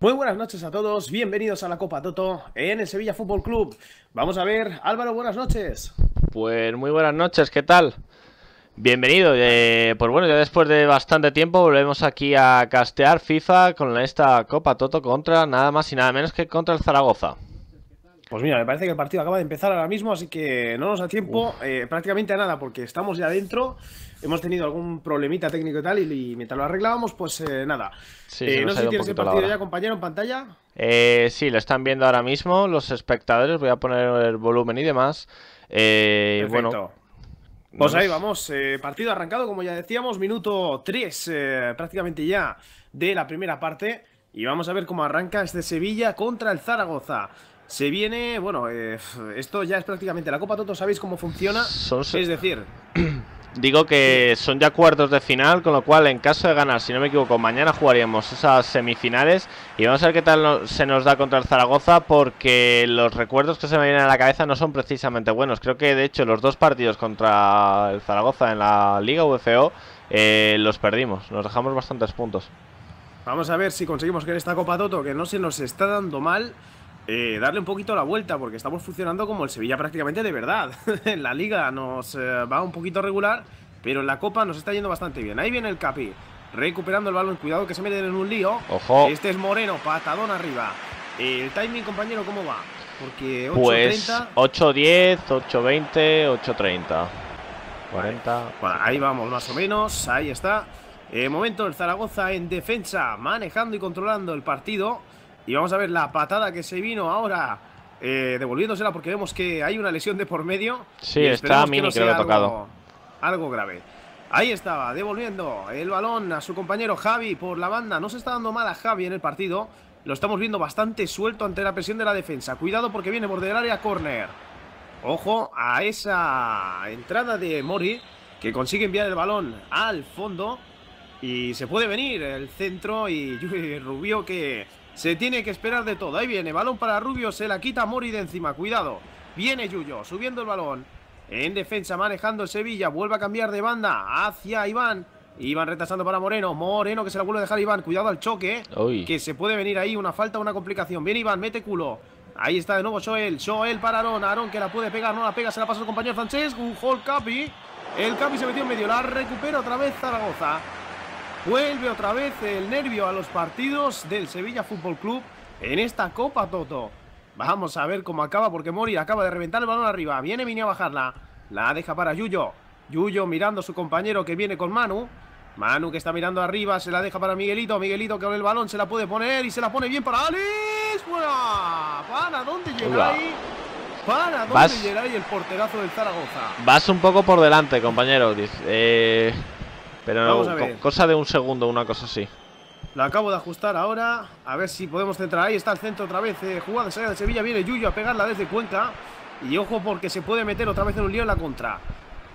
Muy buenas noches a todos, bienvenidos a la Copa Toto en el Sevilla Fútbol Club. Vamos a ver, Álvaro, buenas noches. Pues muy buenas noches, ¿qué tal? Bienvenido, eh, pues bueno, ya después de bastante tiempo volvemos aquí a castear FIFA con esta Copa Toto contra nada más y nada menos que contra el Zaragoza. Pues mira, me parece que el partido acaba de empezar ahora mismo, así que no nos da tiempo eh, prácticamente a nada, porque estamos ya dentro. Hemos tenido algún problemita técnico y tal, y, mientras lo arreglábamos, pues eh, nada. Eh, no sé si tienes el partido ya, compañero, en pantalla. sí, lo están viendo ahora mismo los espectadores. Voy a poner el volumen y demás. Perfecto. Bueno, pues ahí vamos, partido arrancado, como ya decíamos, minuto 3 prácticamente ya de la primera parte. Y vamos a ver cómo arranca este Sevilla contra el Zaragoza. Se viene, bueno, eh, esto ya es prácticamente la Copa Toto, ¿sabéis cómo funciona? Es decir... Digo que son ya cuartos de final, con lo cual en caso de ganar, si no me equivoco, mañana jugaríamos esas semifinales y vamos a ver qué tal se nos da contra el Zaragoza porque los recuerdos que se me vienen a la cabeza no son precisamente buenos. Creo que de hecho los dos partidos contra el Zaragoza en la Liga UFO eh, los perdimos, nos dejamos bastantes puntos. Vamos a ver si conseguimos que en esta Copa Toto, que no se nos está dando mal, eh, darle un poquito la vuelta, porque estamos funcionando como el Sevilla prácticamente de verdad. en la liga nos eh, va un poquito regular, pero en la Copa nos está yendo bastante bien. Ahí viene el Capi, recuperando el balón, cuidado que se meten en un lío. Ojo. Este es Moreno, patadón arriba. El timing, compañero, ¿cómo va? Porque 8.30... Pues 8.10, 8.20, 8.30. 40. ahí vamos, más o menos. Ahí está. Eh, momento el Zaragoza en defensa, manejando y controlando el partido. Y vamos a ver la patada que se vino ahora eh, devolviéndosela porque vemos que hay una lesión de por medio. Sí, está Mini que, lo ha tocado. Algo, grave. Ahí estaba, devolviendo el balón a su compañero Javi por la banda. No se está dando mal a Javi en el partido. Lo estamos viendo bastante suelto ante la presión de la defensa. Cuidado porque viene por del área corner. Ojo a esa entrada de Mori que consigue enviar el balón al fondo. Y se puede venir el centro y Rubio que se tiene que esperar de todo. Ahí viene, balón para Rubio, se la quita Mori de encima. Cuidado. Viene Yuyo, subiendo el balón. En defensa, manejando el Sevilla. Vuelve a cambiar de banda hacia Iván. Iván retrasando para Moreno. Moreno que se la vuelve a dejar Iván. Cuidado al choque. Que se puede venir ahí una falta, una complicación. Viene Iván, mete culo. Ahí está de nuevo Joel. Joel para Aaron. Aaron que la puede pegar, no la pega, se la pasa al compañero francés. Un hold Capi. El Capi se metió en medio. La recupera otra vez Zaragoza. Vuelve otra vez el nervio a los partidos del Sevilla Fútbol Club en esta Copa Toto. Vamos a ver cómo acaba porque Mori acaba de reventar el balón arriba. Viene Mini a bajarla. La deja para Yuyo. Yuyo mirando a su compañero que viene con Manu. Manu que está mirando arriba, se la deja para Miguelito. Miguelito que con el balón se la puede poner y se la pone bien para Alex. ¿Para dónde llega ahí? ¿Para dónde llega ahí el porterazo del Zaragoza? Vas un poco por delante, compañero. Eh, pero cosa de un segundo, una cosa así. Lo acabo de ajustar ahora. A ver si podemos centrar. Ahí está el centro otra vez. Eh, jugada de de Sevilla. Viene Yuyo a pegarla desde Cuenca. Y ojo porque se puede meter otra vez en un lío en la contra.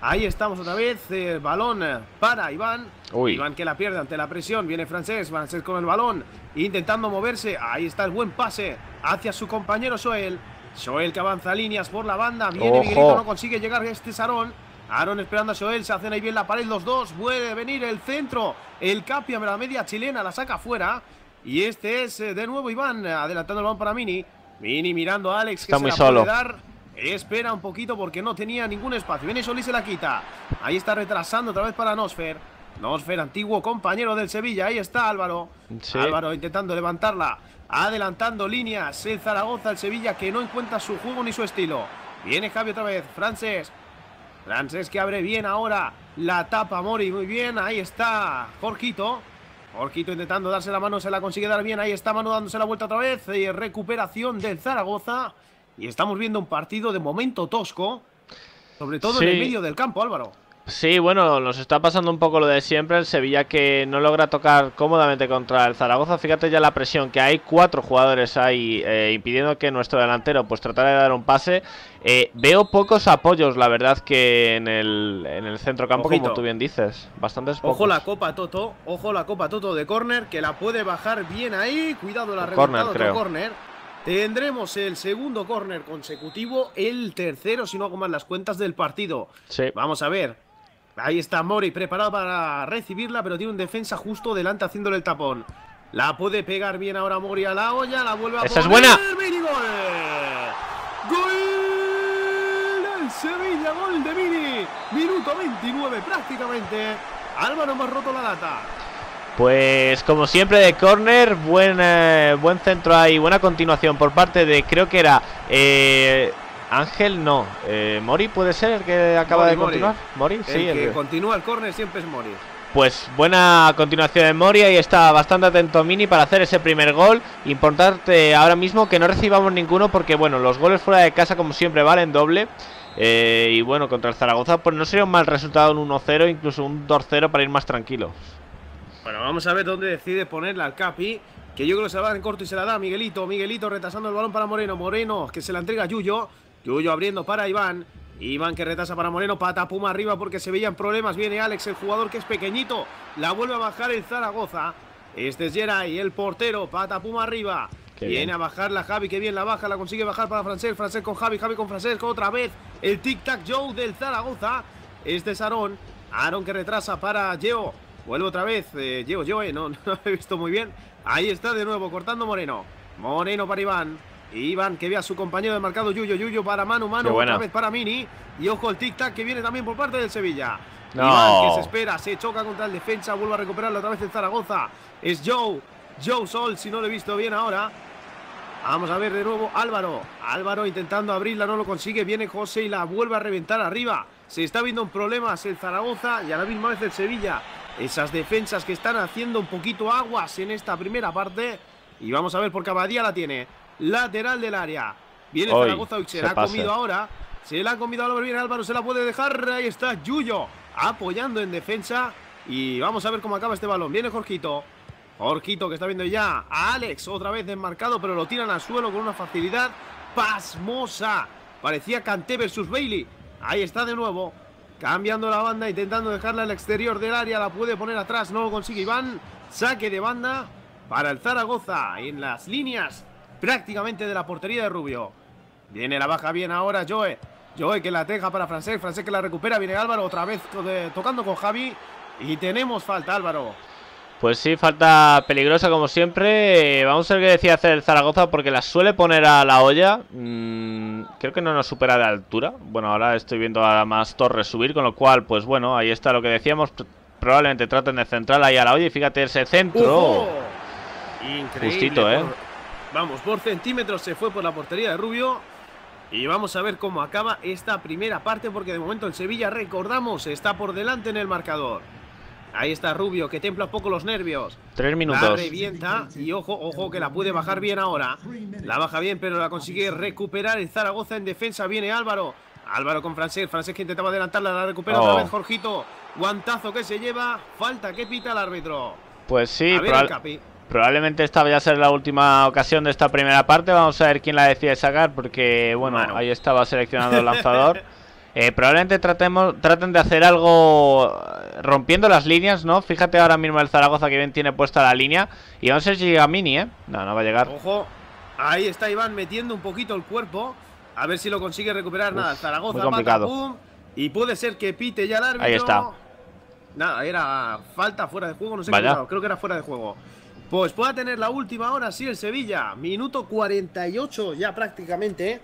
Ahí estamos otra vez. El balón para Iván. Iván que la pierde ante la presión. Viene Francés. Francés con el balón. Intentando moverse. Ahí está el buen pase hacia su compañero Soel. Soel que avanza líneas por la banda. Viene Miguelito. No consigue llegar este Sarón. Aaron esperando a Joel, se hacen ahí bien la pared los dos, puede venir el centro, el Capia, la media chilena, la saca fuera. Y este es eh, de nuevo Iván, adelantando el balón para Mini. Mini mirando a Alex, que Está muy solo. dar. Espera un poquito porque no tenía ningún espacio. Viene Sol y se la quita. Ahí está retrasando otra vez para Nosfer. Nosfer, antiguo compañero del Sevilla. Ahí está Álvaro. Álvaro intentando levantarla. Adelantando líneas. El Zaragoza, el Sevilla, que no encuentra su juego ni su estilo. Viene Javi otra vez. Frances Francés que abre bien ahora la tapa Mori, muy bien, ahí está Jorgito. Jorgito intentando darse la mano, se la consigue dar bien, ahí está Manu dándose la vuelta otra vez. Y recuperación del Zaragoza. Y estamos viendo un partido de momento tosco, sobre todo en el medio del campo, Álvaro. Sí, bueno, nos está pasando un poco lo de siempre. El Sevilla que no logra tocar cómodamente contra el Zaragoza. Fíjate ya la presión que hay. Cuatro jugadores ahí eh, impidiendo que nuestro delantero pues tratara de dar un pase. Eh, veo pocos apoyos, la verdad, que en el, en el centro campo, como tú bien dices. Bastantes pocos. Ojo la copa Toto. Ojo la copa Toto de córner que la puede bajar bien ahí. Cuidado la reventada de córner. Tendremos el segundo córner consecutivo, el tercero, si no hago mal las cuentas del partido. Sí. Vamos a ver. Ahí está Mori preparado para recibirla, pero tiene un defensa justo delante haciéndole el tapón. La puede pegar bien ahora Mori a la olla. La vuelve a Esa es buena. Gol. Gol del Sevilla. Gol de Mini. Minuto 29 prácticamente. Álvaro hemos roto la lata. Pues como siempre de córner, buen, eh, buen centro ahí, buena continuación por parte de, creo que era eh, Ángel, no, eh, Mori puede ser el que acaba Mori, de continuar. Mori, El sí. que el que- continúa el córner siempre es Mori. Pues buena continuación de Moria y está bastante atento Mini para hacer ese primer gol. Importante ahora mismo que no recibamos ninguno porque bueno, los goles fuera de casa como siempre valen doble. Eh, y bueno, contra el Zaragoza pues no sería un mal resultado un 1-0, incluso un 2-0 para ir más tranquilos. Bueno, vamos a ver dónde decide ponerla al Capi. Que yo creo que se la da en corto y se la da a Miguelito. Miguelito retrasando el balón para Moreno. Moreno que se la entrega a Yuyo. Yuyo abriendo para Iván. Iván que retrasa para Moreno. Pata Puma arriba porque se veían problemas. Viene Alex, el jugador que es pequeñito. La vuelve a bajar el Zaragoza. Este es Geray, el portero. Pata Puma arriba. Qué Viene bien. a bajar la Javi, que bien la baja, la consigue bajar para Francés, Francés con Javi, Javi con Francés, otra vez el tic-tac Joe del Zaragoza. Este es Aaron, Aaron que retrasa para Geo, vuelve otra vez, eh, Geo, Joe, no, no lo he visto muy bien. Ahí está de nuevo, cortando Moreno. Moreno para Iván. Iván que ve a su compañero de marcado Yuyo, Yuyo para Qué buena. otra vez para Mini. Y ojo el tic-tac que viene también por parte del Sevilla. No. Iván que se espera, se choca contra el defensa, vuelve a recuperarlo otra vez el Zaragoza. Es Joe, Joe Sol, si no lo he visto bien ahora. Vamos a ver de nuevo Álvaro. Álvaro intentando abrirla, no lo consigue. Viene José y la vuelve a reventar arriba. Se está viendo un problemas el Zaragoza y a la misma vez el Sevilla. Esas defensas que están haciendo un poquito aguas en esta primera parte. Y vamos a ver porque Abadía la tiene. Lateral del área. Viene Hoy Zaragoza y se, se la ha comido ahora. Se la ha comido Álvaro. Viene Álvaro, se la puede dejar. Ahí está Yuyo apoyando en defensa. Y vamos a ver cómo acaba este balón. Viene Jorgito. Jorgito que está viendo ya a Alex otra vez desmarcado, pero lo tiran al suelo con una facilidad pasmosa. Parecía Kanté versus Bailey. Ahí está de nuevo. Cambiando la banda, intentando dejarla al exterior del área. La puede poner atrás, no lo consigue Iván. Saque de banda para el Zaragoza en las líneas prácticamente de la portería de Rubio. Viene la baja bien ahora Joe. Joe que la deja para Francés. Francés que la recupera. Viene Álvaro otra vez tocando con Javi. Y tenemos falta, Álvaro. Pues sí, falta peligrosa como siempre. Eh, Vamos a ver qué decía hacer el Zaragoza porque la suele poner a la olla. Mm, creo que no nos supera de altura. Bueno, ahora estoy viendo a más Torres subir, con lo cual, pues bueno, ahí está lo que decíamos. Probablemente traten de centrar ahí a la olla y fíjate ese centro. Increíble. Justito, ¿eh? por- vamos, por centímetros se fue por la portería de Rubio. Y vamos a ver cómo acaba esta primera parte, porque de momento el Sevilla, recordamos, está por delante en el marcador. Ahí está Rubio, que templa un poco los nervios. Tres La minutos. revienta y ojo, ojo que la puede bajar bien ahora. La baja bien, pero la consigue recuperar el Zaragoza en defensa. Viene Álvaro. Álvaro con Francés. Francés que intentaba adelantarla, la recupera Oh. otra vez Jorgito. Guantazo que se lleva. Falta que pita el árbitro. Pues sí, a ver el Capi. Probablemente esta vaya a ser la última ocasión de esta primera parte. Vamos a ver quién la decide sacar porque, bueno, ahí estaba seleccionando el lanzador. Eh, probablemente tratemos, traten de hacer algo eh, rompiendo las líneas, ¿no? Fíjate ahora mismo el Zaragoza que bien tiene puesta la línea. Y vamos a ver si llega Mini, ¿eh? No, no va a llegar. Ojo. Ahí está Iván metiendo un poquito el cuerpo. A ver si lo consigue recuperar. Uf, Nada, Zaragoza. muy complicado. y puede ser que pite ya el árbitro. Ahí está. Nada, era falta fuera de juego. No sé Vaya. qué era, creo que era fuera de juego. Pues pueda tener la última hora, sí, el Sevilla. Minuto 48 ya prácticamente.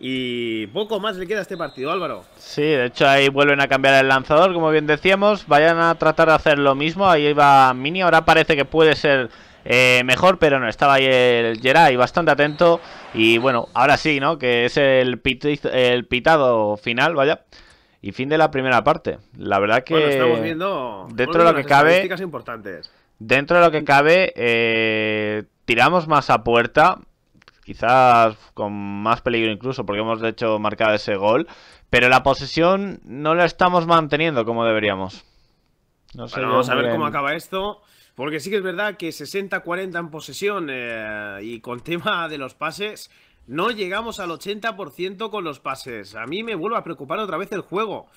Y poco más le queda a este partido, Álvaro. Sí, de hecho ahí vuelven a cambiar el lanzador, como bien decíamos. Vayan a tratar de hacer lo mismo. Ahí va Mini. Ahora parece que puede ser eh, mejor, pero no. Estaba ahí el Geray bastante atento. Y bueno, ahora sí, ¿no? Que es el, pitiz- el pitado final, vaya. Y fin de la primera parte. La verdad que Bueno, estamos viendo. dentro de lo que cabe- importantes. Dentro de lo que cabe, eh, tiramos más a puerta. Quizás con más peligro incluso, porque hemos de hecho marcado ese gol. Pero la posesión no la estamos manteniendo como deberíamos. No sé Bueno, yo vamos a ver cómo acaba esto. Porque sí que es verdad que 60-40 en posesión eh, y con tema de los pases, no llegamos al 80% con los pases. A mí me vuelve a preocupar otra vez el juego.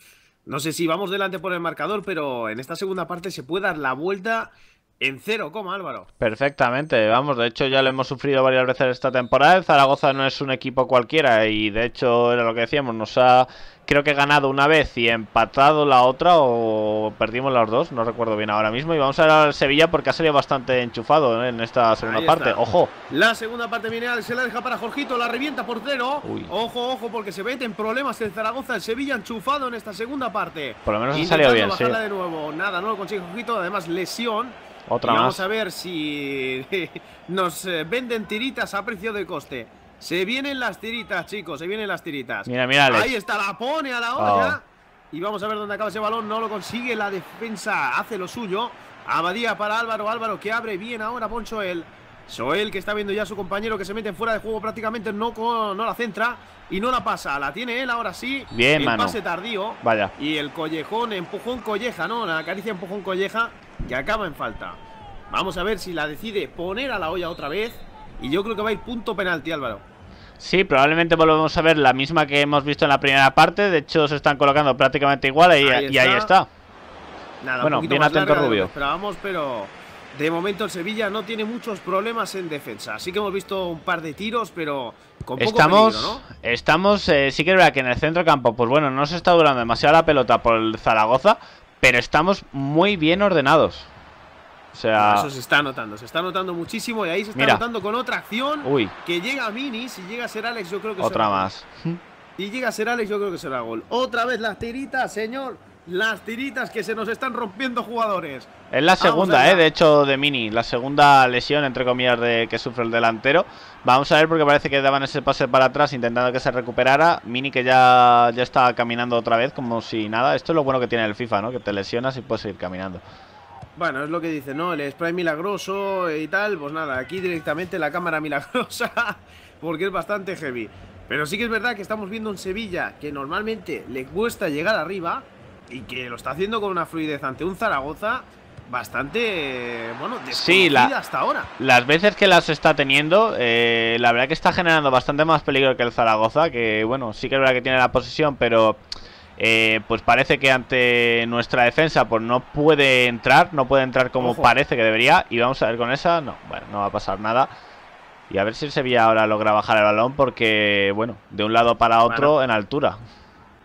No sé si vamos delante por el marcador, pero en esta segunda parte se puede dar la vuelta en cero coma, Álvaro. Perfectamente, vamos, de hecho ya lo hemos sufrido varias veces esta temporada. El Zaragoza no es un equipo cualquiera y de hecho era lo que decíamos, nos ha creo que ganado una vez y empatado la otra o perdimos las dos, no recuerdo bien ahora mismo. Y vamos a ver al Sevilla porque ha salido bastante enchufado ¿eh? en esta segunda parte. Ojo. La segunda parte viene, se la deja para Jorgito, la revienta por cero. Ojo, ojo, porque se mete en problemas el Zaragoza, el Sevilla enchufado en esta segunda parte. Por lo menos ha salido bien, sí. de nuevo. Nada, no lo consigue Jorgito, además lesión. Otra Vamos a ver si nos eh, venden tiritas a precio de coste. Se vienen las tiritas, chicos, se vienen las tiritas. Mira, mira, Ahí está, la pone a la olla. Oh. Y vamos a ver dónde acaba ese balón. No lo consigue, la defensa hace lo suyo. Abadía para Álvaro, Álvaro que abre bien ahora Poncho él. Soel que está viendo ya a su compañero que se mete fuera de juego prácticamente no, no la centra y no la pasa. La tiene él ahora sí. Bien, el pase tardío. Vaya. Y el collejón, empujón colleja, ¿no? La caricia empujón colleja que acaba en falta. Vamos a ver si la decide poner a la olla otra vez. Y yo creo que va a ir punto penalti, Álvaro. Sí, probablemente volvemos a ver la misma que hemos visto en la primera parte. De hecho, se están colocando prácticamente igual y ahí, está. Nada, bueno, bien atento Rubio. Esperábamos, pero de momento el Sevilla no tiene muchos problemas en defensa. Así que hemos visto un par de tiros, pero con poco estamos, peligro, ¿no? Estamos, eh, sí que es verdad que en el centro campo, pues bueno, no se está durando demasiado la pelota por el Zaragoza, pero estamos muy bien ordenados. O sea... Eso se está notando, se está notando muchísimo y ahí se está notando con otra acción Uy. que llega a Mini, si llega a ser Alex yo creo que Otra más. Si llega a ser Alex yo creo que será gol. Otra vez las tiritas, señor. Las tiritas que se nos están rompiendo jugadores. Es la segunda, eh, de hecho, de Mini. La segunda lesión, entre comillas, de que sufre el delantero. Vamos a ver porque parece que daban ese pase para atrás intentando que se recuperara. Mini que ya, ya está caminando otra vez como si nada. Esto es lo bueno que tiene el FIFA, ¿no? Que te lesionas y puedes seguir caminando. Bueno, es lo que dice, ¿no? El spray milagroso y tal, pues nada, aquí directamente la cámara milagrosa, porque es bastante heavy. Pero sí que es verdad que estamos viendo un Sevilla que normalmente le cuesta llegar arriba y que lo está haciendo con una fluidez ante un Zaragoza bastante, bueno, sí, la, hasta ahora. Las veces que las está teniendo, eh, la verdad que está generando bastante más peligro que el Zaragoza, que bueno, sí que es verdad que tiene la posición, pero eh, pues parece que ante nuestra defensa pues no puede entrar, no puede entrar como parece que debería. Y vamos a ver con esa, no, bueno, no va a pasar nada. Y a ver si el Sevilla ahora logra bajar el balón porque, bueno, de un lado para otro en altura.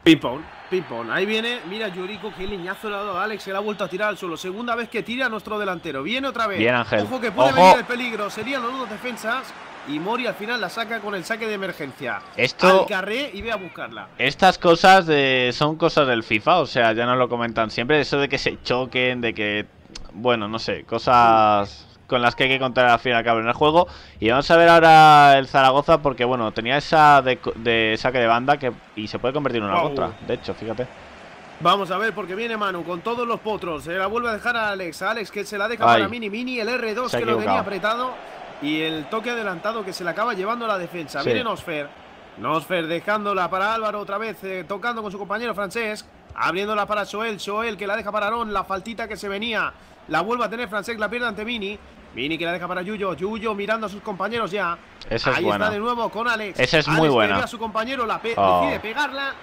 Ping-pong, ping-pong. Ahí viene, mira Yuriko, qué leñazo le ha dado a Alex, se la ha vuelto a tirar al suelo. Segunda vez que tira a nuestro delantero. Viene otra vez. Bien, Ángel. Ojo que puede venir el peligro. Serían los dos defensas. Y Mori al final la saca con el saque de emergencia. Esto. Al carré y ve a buscarla. Estas cosas de, son cosas del FIFA, o sea, ya nos lo comentan siempre. Eso de que se choquen, de que. Bueno, no sé, cosas con las que hay que contar al fin y al cabo en el juego. Y vamos a ver ahora el Zaragoza, porque bueno, tenía esa de, saque de banda que y se puede convertir en una contra. De hecho, fíjate. Vamos a ver, porque viene Manu con todos los potros. Se la vuelve a dejar a Alex. Alex que se la deja para Mini Mini, el R2 que lo tenía apretado. Y el toque adelantado que se le acaba llevando a la defensa. Viene Nosfer. Nosfer dejándola para Álvaro otra vez, eh, tocando con su compañero Francesc. Abriéndola para Joel. Joel que la deja para Aaron. La faltita que se venía. La vuelve a tener Francesc. La pierde ante Mini. Mini que la deja para Yuyo. Yuyo mirando a sus compañeros ya. Esa es Ahí buena. está de nuevo con Alex. Esa es muy buena. a su compañero. La oh. decide pegarla.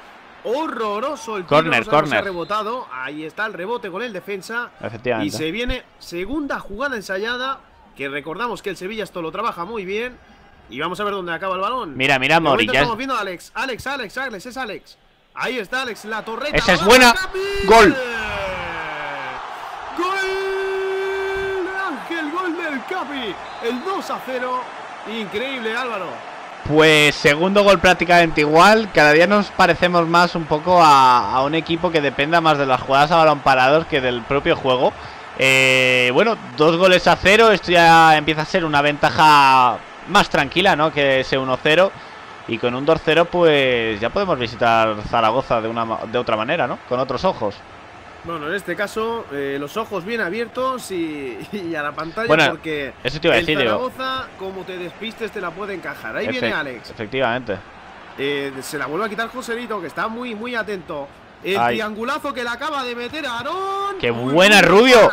Horroroso el tiro. Corner, corner. rebotado. Ahí está el rebote con el defensa. Efectivamente. Y se viene segunda jugada ensayada que recordamos que el Sevilla esto lo trabaja muy bien. Y vamos a ver dónde acaba el balón. Mira, mira, Mori. Estamos viendo a Alex. Alex, Alex, Alex, es Alex. Ahí está Alex, la torreta. Esa es buena. Gol Capi. El 2 a 0. Increíble, Álvaro. Pues segundo gol prácticamente igual. Cada día nos parecemos más un poco a, un equipo que dependa más de las jugadas a balón parados que del propio juego. Eh, bueno, dos goles a cero. Esto ya empieza a ser una ventaja más tranquila, ¿no? Que ese 1-0. Y con un 2-0, pues ya podemos visitar Zaragoza de, una, de otra manera, ¿no? Con otros ojos. Bueno, en este caso, eh, los ojos bien abiertos y, a la pantalla porque eso te iba a decir, Zaragoza, como te despistes, te la puede encajar. Ahí viene Alex. Efectivamente. Eh, se la vuelve a quitar Joselito, que está muy, muy atento. El triangulazo que le acaba de meter a Aarón. ¡Qué buena, Rubio!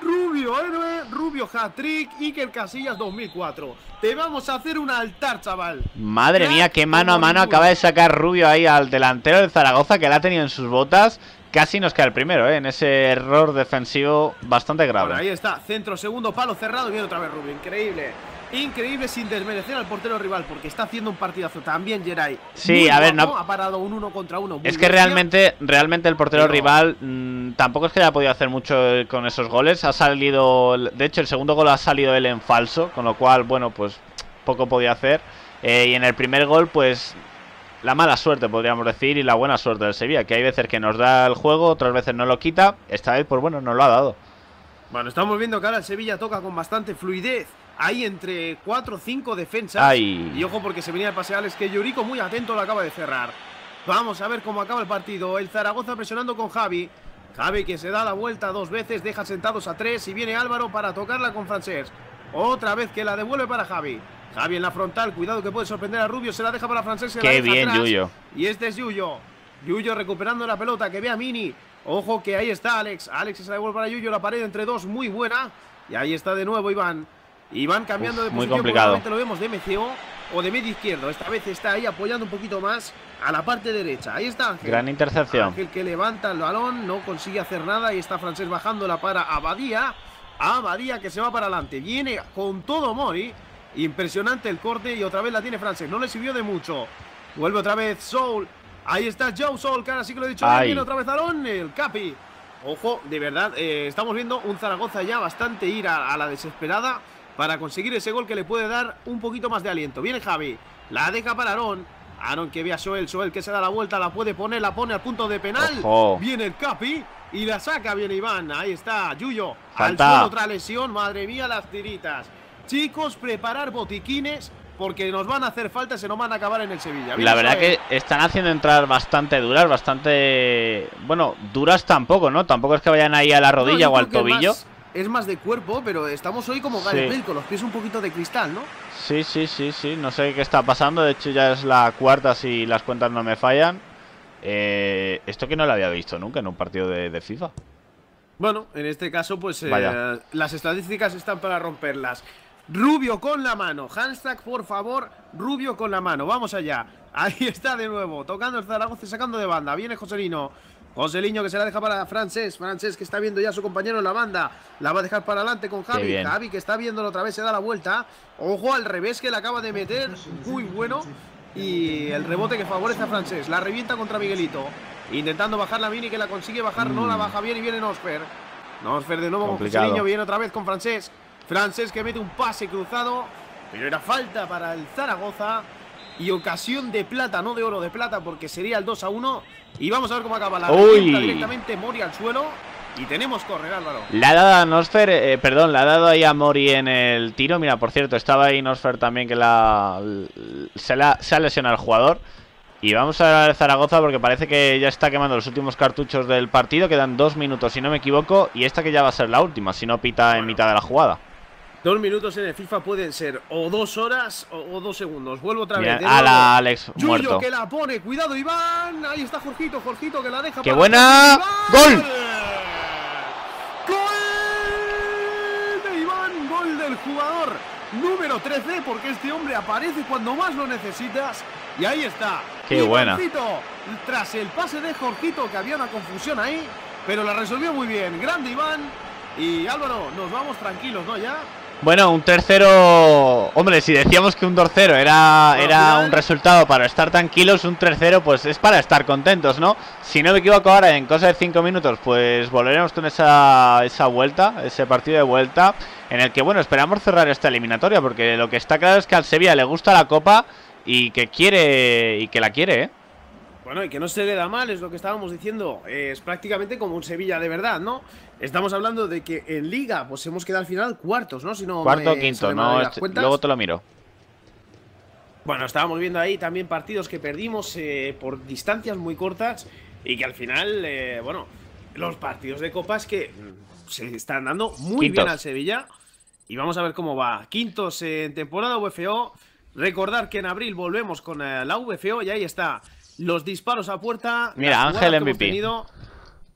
Rubio, héroe, Rubio hat-trick, Iker Casillas 2004. Te vamos a hacer un altar, chaval. Madre mía, qué mano a mano acaba de sacar Rubio ahí al delantero del Zaragoza que la ha tenido en sus botas. Casi nos queda el primero, ¿eh? en ese error defensivo bastante grave. ahí está, centro, segundo palo cerrado viene otra vez Rubio, increíble. Increíble sin desmerecer al portero rival porque está haciendo un partidazo también Geray. Sí, a ver, no ha parado un uno contra uno. Es que realmente, realmente el portero rival mm, tampoco es que haya podido hacer mucho con esos goles. Ha salido, de hecho, el segundo gol ha salido él en falso, con lo cual, bueno, pues poco podía hacer. Eh, y en el primer gol, pues la mala suerte, podríamos decir, y la buena suerte del Sevilla, que hay veces que nos da el juego, otras veces no lo quita. Esta vez, pues bueno, nos lo ha dado. Bueno, estamos viendo que ahora el Sevilla toca con bastante fluidez. Ahí entre 4 o 5 defensas. Y ojo porque se venía a pasear, es que Yuriko muy atento lo acaba de cerrar. Vamos a ver cómo acaba el partido. El Zaragoza presionando con Javi. Javi que se da la vuelta dos veces, deja sentados a tres y viene Álvaro para tocarla con Francés. Otra vez que la devuelve para Javi. Javi en la frontal, cuidado que puede sorprender a Rubio, se la deja para Francés. Qué bien, Yuyo. Y este es Yuyo. Yuyo recuperando la pelota, que ve a Mini. Ojo que ahí está Alex. Alex se la devuelve para Yuyo, la pared entre dos, muy buena. Y ahí está de nuevo Iván. Iván cambiando de posición. Muy complicado. lo vemos de MCO o de medio izquierdo. Esta vez está ahí apoyando un poquito más a la parte derecha. Ahí está Ángel. Gran intercepción. Ángel que levanta el balón, no consigue hacer nada. Y está Francés bajándola para Abadía. Abadía que se va para adelante. Viene con todo Mori. Impresionante el corte y otra vez la tiene Francés. No le sirvió de mucho. Vuelve otra vez Soul. Ahí está Joe Soul, que ahora sí que lo he dicho. Viene otra vez Alon, el Capi. Ojo, de verdad, eh, estamos viendo un Zaragoza ya bastante ir a, la desesperada para conseguir ese gol que le puede dar un poquito más de aliento. Viene Javi, la deja para Aaron. Aaron que ve a Soel, Soel que se da la vuelta, la puede poner, la pone al punto de penal. Viene el Capi y la saca, viene Iván. Ahí está, Yuyo. Al suelo, otra lesión, madre mía, las tiritas. Chicos, preparar botiquines porque nos van a hacer falta, se nos van a acabar en el Sevilla. la verdad que están haciendo entrar bastante duras, bastante... Bueno, duras tampoco, ¿no? Tampoco es que vayan ahí a la rodilla o al tobillo. Es más, de cuerpo, pero estamos hoy como Gareth con los pies un poquito de cristal, ¿no? Sí, sí, sí, sí. No sé qué está pasando. De hecho, ya es la cuarta si las cuentas no me fallan. Eh, esto que no lo había visto nunca en un partido de FIFA. Bueno, en este caso, pues eh, las estadísticas están para romperlas. Rubio con la mano. Hashtag, por favor, Rubio con la mano. Vamos allá. Ahí está de nuevo. Tocando el Zaragoza sacando de banda. Viene Joselino. Joselino que se la deja para Francés. Francés que está viendo ya a su compañero en la banda. La va a dejar para adelante con Javi. Javi que está viéndolo otra vez. Se da la vuelta. Ojo al revés que le acaba de meter. Muy bueno. Y el rebote que favorece a Francés. La revienta contra Miguelito. Intentando bajar la mini que la consigue bajar. No la mm. baja bien y viene Nosfer. Nosfer de nuevo con Joselino. Viene otra vez con Francés. Francés que mete un pase cruzado, pero era falta para el Zaragoza. Y ocasión de plata, no de oro, de plata, porque sería el 2 a 1. Y vamos a ver cómo acaba la directamente Mori al suelo. Y tenemos correr, Álvaro. Le ha dado a Nosfer, eh, perdón, le ha dado ahí a Mori en el tiro. Mira, por cierto, estaba ahí Nosfer también que la, se, la, se ha lesionado el jugador. Y vamos a ver Zaragoza porque parece que ya está quemando los últimos cartuchos del partido. Quedan dos minutos, si no me equivoco. Y esta que ya va a ser la última, si no pita en mitad de la jugada. Dos minutos en el FIFA pueden ser o dos horas o, dos segundos. Vuelvo otra vez. a la Alex muerto. que la pone. Cuidado, Iván. Ahí está Jorgito. Jorgito que la deja. ¡Qué buena! ¡Gol! ¡Gol de Iván! Gol del jugador número 13. Porque este hombre aparece cuando más lo necesitas. Y ahí está. ¡Qué buena! Tras el pase de Jorgito, que había una confusión ahí. Pero la resolvió muy bien. Grande Iván. Y Álvaro, nos vamos tranquilos, ¿no? Ya. Bueno, un tercero. Hombre, si decíamos que un tercero era, era un resultado para estar tranquilos, un tercero, pues es para estar contentos, ¿no? Si no me equivoco ahora, en cosa de cinco minutos, pues volveremos con esa, esa vuelta, ese partido de vuelta, en el que, bueno, esperamos cerrar esta eliminatoria, porque lo que está claro es que al Sevilla le gusta la copa y que quiere, y que la quiere, ¿eh? Bueno, y que no se le da mal, es lo que estábamos diciendo. Es prácticamente como un Sevilla de verdad, ¿no? Estamos hablando de que en Liga, pues hemos quedado al final cuartos, ¿no? Si no Cuarto o quinto, no, luego te lo miro. Bueno, estábamos viendo ahí también partidos que perdimos eh, por distancias muy cortas y que al final, eh, bueno, los partidos de copas que mm, se están dando muy bien al Sevilla. Y vamos a ver cómo va. Quintos en temporada VFO. Recordar que en abril volvemos con eh, la VFO y ahí está los disparos a puerta. Mira, Ángel MVP.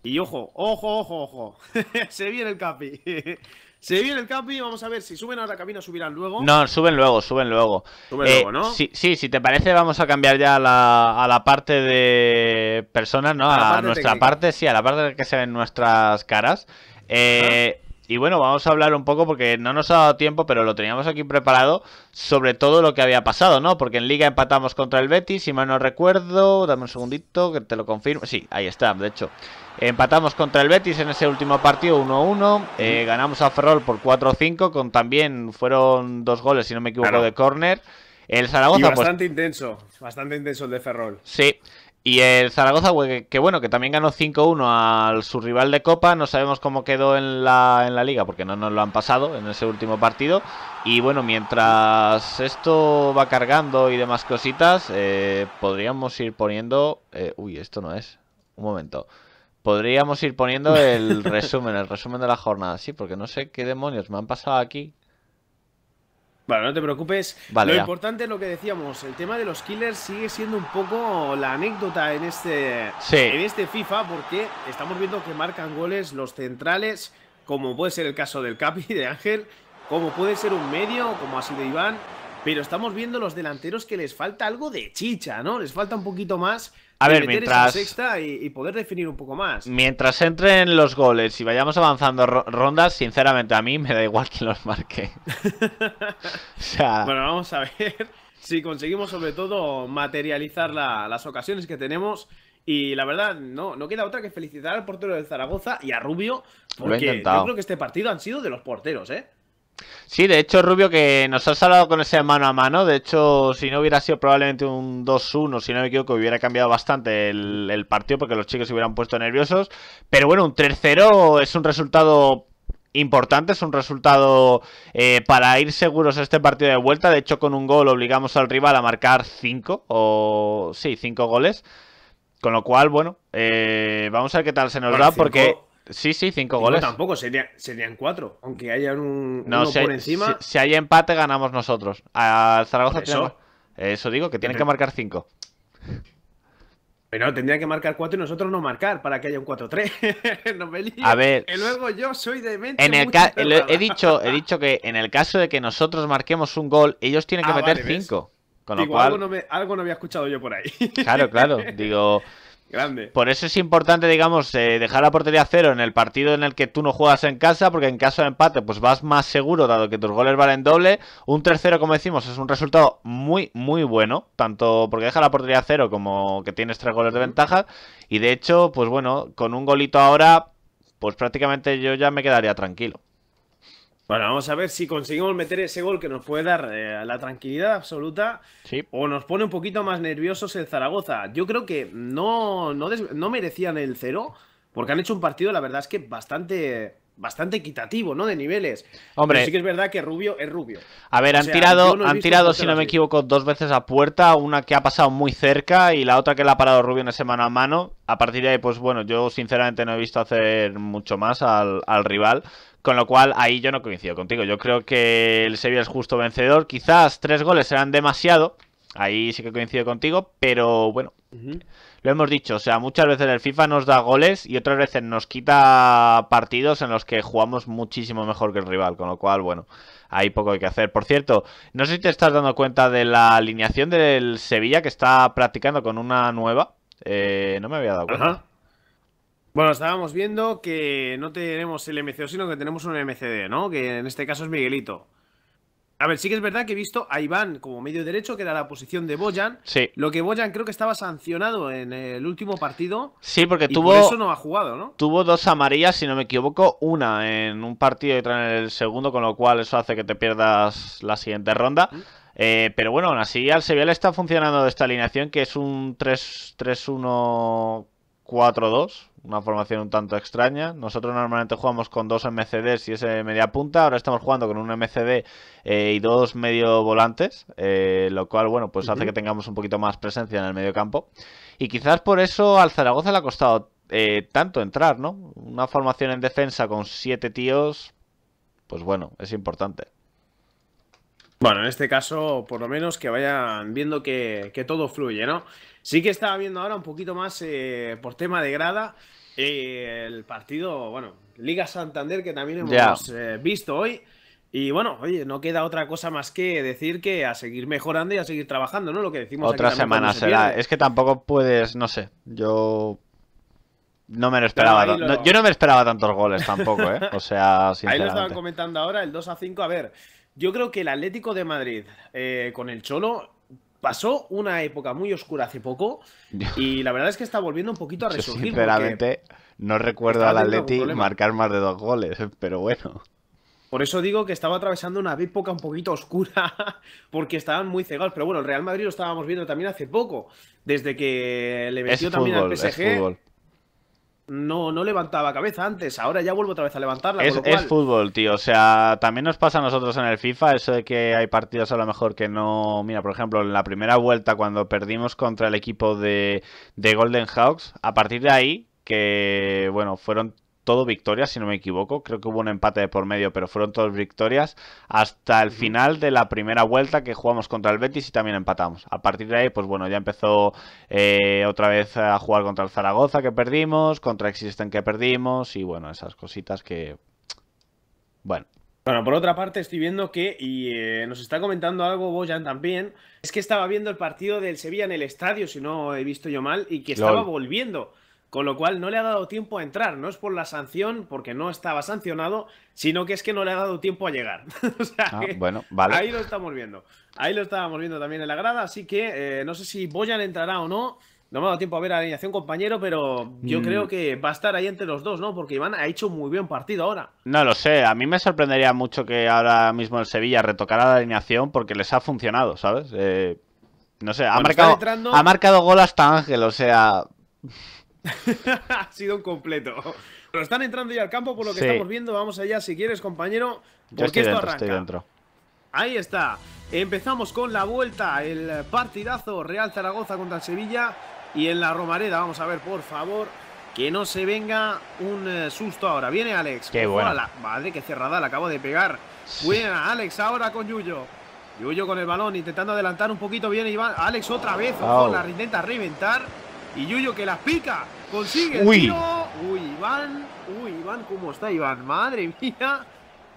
Y ojo, ojo, ojo, ojo. Se viene el Capi. Se viene el Capi, vamos a ver si suben a la cabina, subirán luego. No, suben luego, suben luego. Suben luego, ¿no? Sí, sí, si te parece, vamos a cambiar ya a la, a la parte de personas, ¿no? A la A, parte nuestra técnica. parte, sí, a la parte de que se ven nuestras caras. Eh, y bueno, vamos a hablar un poco porque no nos ha dado tiempo, pero lo teníamos aquí preparado sobre todo lo que había pasado, ¿no? Porque en Liga empatamos contra el Betis, si mal no recuerdo. Dame un segundito que te lo confirmo. Sí, ahí está, de hecho. Empatamos contra el Betis en ese último partido 1-1. eh, ganamos a Ferrol por 4-5, con también fueron dos goles, si no me equivoco, Claro. de córner. El Y Zaragoza, pues bastante intenso, bastante intenso el de Ferrol. Sí. Y el Zaragoza, que, que bueno, que también ganó 5-1 al su rival de Copa. No sabemos cómo quedó en la, en la liga porque no nos lo han pasado en ese último partido. Y bueno, mientras esto va cargando y demás cositas, eh, podríamos ir poniendo... eh, uy, esto no es. Un momento. Podríamos ir poniendo el resumen, el resumen de la jornada. Sí, porque no sé qué demonios me han pasado aquí. Bueno, no te preocupes. Vale, lo ya. importante es lo que decíamos, el tema de los killers sigue siendo un poco la anécdota en este, Sí. en este FIFA, porque estamos viendo que marcan goles los centrales, como puede ser el caso del Capi de Ángel, como puede ser un medio, como ha sido Iván, pero estamos viendo los delanteros que les falta algo de chicha, ¿no? Les falta un poquito más A de ver, mientras- sexta y, y poder definir un poco más. Mientras entren los goles y vayamos avanzando ro- rondas, sinceramente a mí me da igual quién los marque. o sea, Bueno, vamos a ver si conseguimos sobre todo materializar la- las ocasiones que tenemos. Y la verdad, no, no queda otra que felicitar al portero del Zaragoza y a Rubio, porque yo creo que este partido han sido de los porteros, ¿eh? Sí, de hecho Rubio que nos ha salado con ese mano a mano, de hecho si no hubiera sido probablemente un 2-1, si no me equivoco, hubiera cambiado bastante el, el partido porque los chicos se hubieran puesto nerviosos. Pero bueno, un 3-0 es un resultado importante, es un resultado eh, para ir seguros a este partido de vuelta. De hecho, con un gol obligamos al rival a marcar 5 o sí, 5 goles. Con lo cual, bueno, eh, vamos a ver qué tal se nos Bueno, da porque sí, sí, 5 No, goles. tampoco, sería- serían cuatro, aunque hayan un No, uno si hay, por encima. si- si hay empate ganamos nosotros. Al Zaragoza tiene- eso. eso digo, que tienen que marcar 5. Pero tendría que marcar cuatro y nosotros no marcar para que haya un 4-3. no me líes. A ver. Que luego yo soy de mente En el he dicho he dicho que en el caso de que nosotros marquemos un gol, ellos tienen que Ah, meter vale, ¿ves? 5. Con lo algo, cual, no me- algo no había escuchado yo por ahí. claro, claro, digo, Grande. Por eso es importante, digamos, eh, dejar la portería cero en el partido en el que tú no juegas en casa, porque en caso de empate, pues vas más seguro, dado que tus goles valen doble. Un 3-0, como decimos, es un resultado muy, muy bueno, tanto porque deja la portería cero como que tienes tres goles de ventaja. Y de hecho, pues bueno, con un golito ahora, pues prácticamente yo ya me quedaría tranquilo. Bueno, vamos a ver si conseguimos meter ese gol que nos puede dar eh, la tranquilidad absoluta Sí. o nos pone un poquito más nerviosos el Zaragoza. Yo creo que no, no, merecían el cero porque han hecho un partido, la verdad es que bastante, bastante equitativo, ¿no? De niveles. Hombre. Pero sí que es verdad que Rubio es Rubio. A ver, O han sea, tirado, no han tirado, si no me equivoco, dos veces a puerta, una que ha pasado muy cerca y la otra que la ha parado Rubio en ese mano a mano. A partir de ahí, pues bueno, yo sinceramente no he visto hacer mucho más al, al rival. Con lo cual, ahí yo no coincido contigo. Yo creo que el Sevilla es justo vencedor. Quizás tres goles serán demasiado. Ahí sí que coincido contigo. Pero bueno, lo hemos dicho, o sea, muchas veces el FIFA nos da goles y otras veces nos quita partidos en los que jugamos muchísimo mejor que el rival, con lo cual, bueno, hay poco que hacer. Por cierto, no sé si te estás dando cuenta de la alineación del Sevilla que está practicando con una nueva. Eh, no me había dado cuenta. Ajá. Bueno, estábamos viendo que no tenemos el MCO, sino que tenemos un MCD, ¿no? Que en este caso es Miguelito. A ver, sí que es verdad que he visto a Iván como medio derecho, que era la posición de Boyan. Sí, Lo que Boyan creo que estaba sancionado en el último partido. sí, porque Y tuvo, por eso no ha jugado, ¿no? tuvo dos amarillas, si no me equivoco, una en un partido y otra en el segundo, con lo cual eso hace que te pierdas la siguiente ronda. Eh, pero bueno, aún así al Sevilla le está funcionando esta alineación que es un 3-1-4-2, una formación un tanto extraña. Nosotros normalmente jugamos con dos MCDs y ese media punta, ahora estamos jugando con un MCD eh, y dos medio volantes, eh, lo cual, bueno, pues hace que tengamos un poquito más presencia en el medio campo. Y quizás por eso al Zaragoza le ha costado eh, tanto entrar, ¿no? Una formación en defensa con siete tíos, pues bueno, es importante. Bueno, en este caso, por lo menos que vayan viendo que, que todo fluye, ¿no? Sí que estaba viendo ahora un poquito más eh, por tema de grada Eh, el partido, bueno, Liga Santander que también hemos eh, visto hoy. Y bueno, oye, no queda otra cosa más que decir que a seguir mejorando y a seguir trabajando, ¿no? Lo que decimos Otra semana será. Es que tampoco puedes, no sé, yo no me lo esperaba. yo no me esperaba tantos goles tampoco, ¿eh? O sea, sinceramente. Ahí lo estaban comentando ahora, el 2 a 5. A ver, yo creo que el Atlético de Madrid eh, con el Cholo pasó una época muy oscura hace poco y la verdad es que está volviendo un poquito a resurgir. sinceramente, no recuerdo al Atleti marcar más de dos goles, pero bueno. Por eso digo que estaba atravesando una época un poquito oscura, porque estaban muy cegados. Pero bueno, el Real Madrid lo estábamos viendo también hace poco, desde que le metió también al PSG. No, no levantaba cabeza antes, ahora ya vuelvo otra vez a levantarla. Es, es, fútbol, tío. O sea, también nos pasa a nosotros en el FIFA eso de que hay partidos a lo mejor que no. Mira, por ejemplo, en la primera vuelta, cuando perdimos contra el equipo de, de Golden Hawks, a partir de ahí, que bueno, fueron todo victorias, si no me equivoco. Creo que hubo un empate de por medio, pero fueron todas victorias. Hasta el final de la primera vuelta que jugamos contra el Betis y también empatamos. A partir de ahí, pues bueno, ya empezó eh, otra vez a jugar contra el Zaragoza que perdimos, contra Existen que perdimos y bueno, esas cositas que... Bueno. Bueno, por otra parte estoy viendo que, y eh, nos está comentando algo Boyan también, es que estaba viendo el partido del Sevilla en el estadio, si no he visto yo mal, y que estaba volviendo. Con lo cual no le ha dado tiempo a entrar. No es por la sanción, porque no estaba sancionado, sino que es que no le ha dado tiempo a llegar. o sea, ah, bueno, vale. Ahí lo estamos viendo. Ahí lo estábamos viendo también en la grada. Así que eh, no sé si Boyan entrará o no. No me ha dado tiempo a ver a la alineación, compañero, pero yo mm. creo que va a estar ahí entre los dos, ¿no? Porque Iván ha hecho muy buen partido ahora. No lo sé, a mí me sorprendería mucho que ahora mismo el Sevilla retocara la alineación porque les ha funcionado, ¿sabes? Eh, no sé, ha, marcado, ha marcado gol hasta Ángel, o sea, ha sido un completo. Pero están entrando ya al campo por lo que estamos viendo. Vamos allá si quieres, compañero. Porque esto arranca. Ahí está. Empezamos con la vuelta, el partidazo Real Zaragoza contra el Sevilla. Y en la Romareda, vamos a ver, por favor, que no se venga un eh, susto ahora. Viene Alex. Qué bueno. Madre, que cerrada, la acabo de pegar. Buena, Alex, ahora con Yuyo. Yuyo con el balón, intentando adelantar un poquito. Viene Iván. Alex otra vez. la intenta reventar. Y Yuyo que las pica. Consigue el Uy. Uy, Iván. Uy, Iván, ¿cómo está Iván? Madre mía.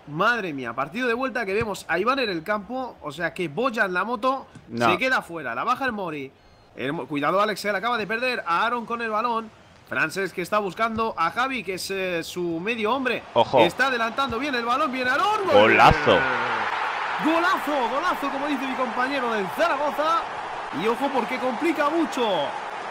Madre mía. Partido de vuelta que vemos a Iván en el campo. O sea que Boyan la moto se queda fuera. La baja el Mori. cuidado, Alex, se le acaba de perder a Aaron con el balón. Frances que está buscando a Javi, que es eh, su medio hombre. Ojo. Está adelantando bien el balón. Viene Aaron. Golazo. Golazo, golazo, como dice mi compañero del Zaragoza. Y ojo porque complica mucho.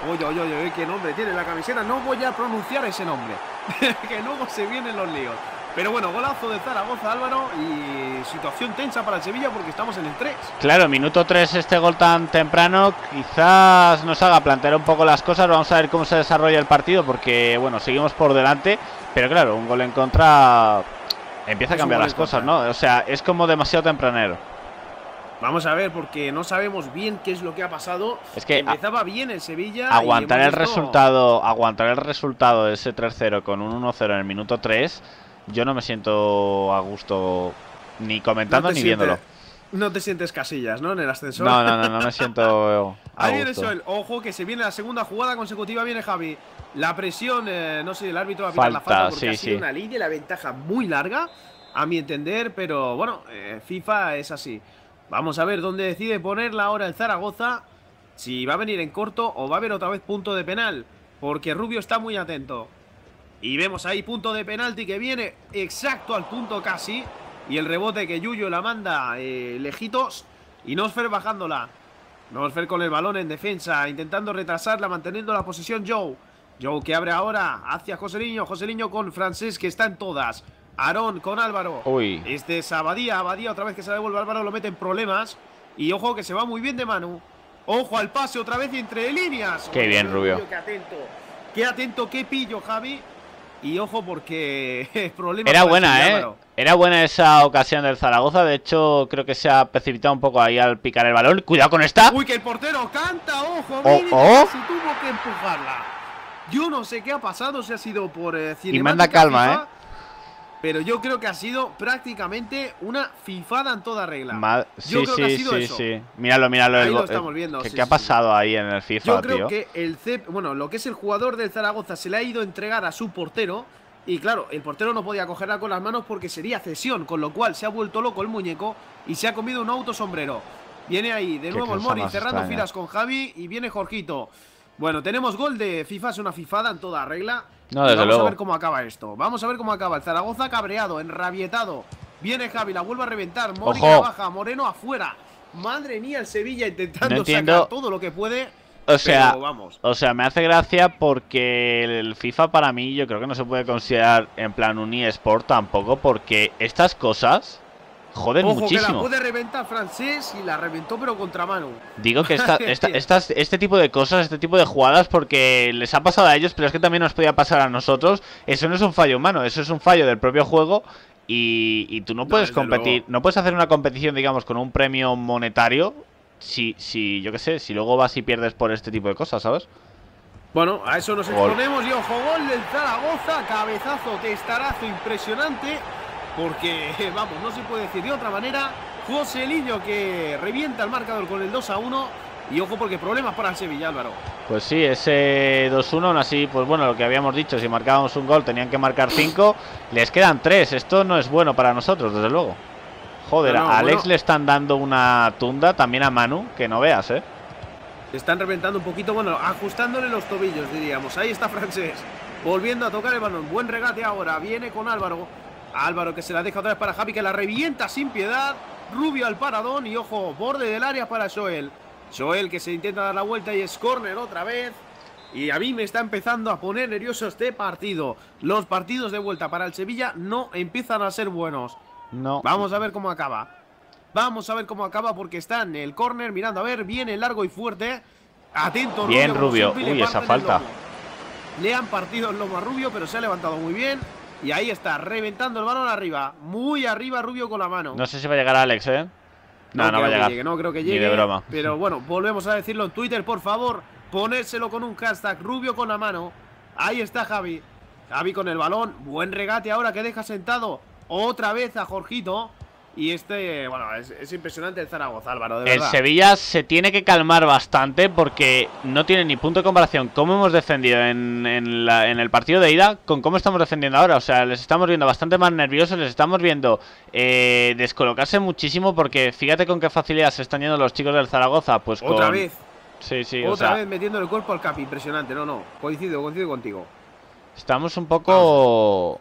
Oye, oye, oye, qué nombre tiene la camiseta. No voy a pronunciar ese nombre. que luego se vienen los líos. Pero bueno, golazo de Zaragoza, Álvaro. Y situación tensa para el Sevilla porque estamos en el 3. Claro, minuto 3, este gol tan temprano. Quizás nos haga plantear un poco las cosas. Vamos a ver cómo se desarrolla el partido porque, bueno, seguimos por delante. Pero claro, un gol en contra empieza a cambiar las cosas, ¿no? O sea, es como demasiado tempranero. Vamos a ver, porque no sabemos bien qué es lo que ha pasado. Es que empezaba bien el Sevilla. Aguantar el resultado, aguantar el resultado de ese 3-0 con un 1-0 en el minuto 3, yo no me siento a gusto ni comentando ni viéndolo. No te sientes casillas, ¿no? En el ascensor. No, no, no, no me siento. Ahí viene el Ojo, que se viene la segunda jugada consecutiva. Viene Javi. La presión, eh, no sé, el árbitro va a pitar la falta porque ha sido una línea, la ventaja muy larga, a mi entender. Pero bueno, eh, FIFA es así. Vamos a ver dónde decide ponerla ahora el Zaragoza. Si va a venir en corto o va a haber otra vez punto de penal. Porque Rubio está muy atento. Y vemos ahí punto de penalti que viene exacto al punto casi. Y el rebote que Yuyo la manda eh, lejitos. Y Nosfer bajándola. Nosfer con el balón en defensa. Intentando retrasarla, manteniendo la posición Joe. Joe que abre ahora hacia. José Niño con Francés que está en todas. Aarón con Álvaro. Uy. Este es Abadía. Abadía otra vez que se devuelve Álvaro lo mete en problemas. Y ojo que se va muy bien de Manu. Ojo al pase otra vez entre líneas. Qué bien, Rubio. Qué atento. Qué atento, qué pillo, Javi. Y ojo porque problema. Era buena, ¿eh? Era buena esa ocasión del Zaragoza. De hecho, creo que se ha precipitado un poco ahí al picar el balón. Cuidado con esta. Uy, que el portero canta, ojo. Oh, oh. Si tuvo que empujarla. Yo no sé qué ha pasado, si ha sido por eh, Y manda calma, ¿eh? Pero yo creo que ha sido prácticamente una fifada en toda regla. Ma- Yo sí, creo sí, que ha sido sí, eso. sí. Míralo, míralo. Ahí el lo go- estamos viendo, ¿Qué, sí, qué ha sí, pasado ahí en el FIFA, Yo creo tío? que el CEP, bueno, lo que es el jugador del Zaragoza se le ha ido a entregar a su portero. Y claro, el portero no podía cogerla con las manos porque sería cesión, con lo cual se ha vuelto loco el muñeco y se ha comido un auto sombrero. Viene ahí de nuevo el Mori cerrando extraña. filas con Javi y viene Jorgito. Bueno, tenemos gol de FIFA, es una fifada en toda regla. No, desde vamos luego. a ver cómo acaba esto. Vamos a ver cómo acaba. El Zaragoza cabreado, enrabietado. Viene Javi, la vuelve a reventar. La baja, Moreno afuera. Madre mía, el Sevilla intentando No sacar todo lo que puede. O sea, pero vamos. o sea, me hace gracia porque el FIFA para mí yo creo que no se puede considerar en plan un eSport tampoco porque estas cosas joden Ojo que la muchísimo. puede reventar francés y la reventó pero contra mano. Digo que esta, esta- estas, este tipo de cosas, este tipo de jugadas, porque les ha pasado a ellos, pero es que también nos podía pasar a nosotros. Eso no es un fallo humano, eso es un fallo del propio juego. Y, y tú no puedes desde competir, luego. no puedes hacer una competición, digamos, con un premio monetario. Si, si, yo qué sé, si luego vas y pierdes por este tipo de cosas, ¿sabes? Bueno, a eso nos exponemos y ojo, gol del Zaragoza, cabezazo, testarazo impresionante. Porque, vamos, no se puede decir de otra manera. José Lillo que revienta el marcador con el 2 a 1. Y ojo porque problemas para el Sevilla, Álvaro. Pues sí, ese 2-1, aún así, pues bueno, lo que habíamos dicho, si marcábamos un gol tenían que marcar 5, les quedan 3, esto no es bueno para nosotros, desde luego. Joder, No, no, a Alex bueno. le están dando una tunda, también a Manu, que no veas, ¿eh? Están reventando un poquito, bueno, ajustándole los tobillos, diríamos. Ahí está Francés, volviendo a tocar el balón. Buen regate ahora, viene con Álvaro. Álvaro que se la deja otra vez para Javi, que la revienta sin piedad. Rubio al paradón y ojo, borde del área para Joel. Joel que se intenta dar la vuelta y es córner otra vez. Y a mí me está empezando a poner nervioso este partido. Los partidos de vuelta para el Sevilla no empiezan a ser buenos. No. Vamos a ver cómo acaba. Vamos a ver cómo acaba porque está en el córner mirando a ver, viene largo y fuerte. Atento Bien, Rubio. le Uy, esa falta. Le han partido el lomo a Rubio, pero se ha levantado muy bien. Y ahí está, reventando el balón arriba. Muy arriba Rubio con la mano. No sé si va a llegar Alex, ¿eh? No, no, va a llegar. llegue, no creo que Ni llegue. de broma. Pero bueno, volvemos a decirlo en Twitter, por favor. Ponérselo con un hashtag Rubio con la mano. Ahí está Javi. Javi con el balón. Buen regate ahora que deja sentado otra vez a Jorgito. Y este, bueno, es, es impresionante el Zaragoza, Álvaro, de El verdad. Sevilla se tiene que calmar bastante porque no tiene ni punto de comparación cómo hemos defendido en, en la- en el partido de ida con cómo estamos defendiendo ahora. O sea, les estamos viendo bastante más nerviosos, les estamos viendo eh, descolocarse muchísimo porque fíjate con qué facilidad se están yendo los chicos del Zaragoza. Pues Otra con- vez, Sí, sí, o otra sea, vez metiendo el cuerpo al capi, impresionante. No, no, coincido, coincido contigo. estamos un poco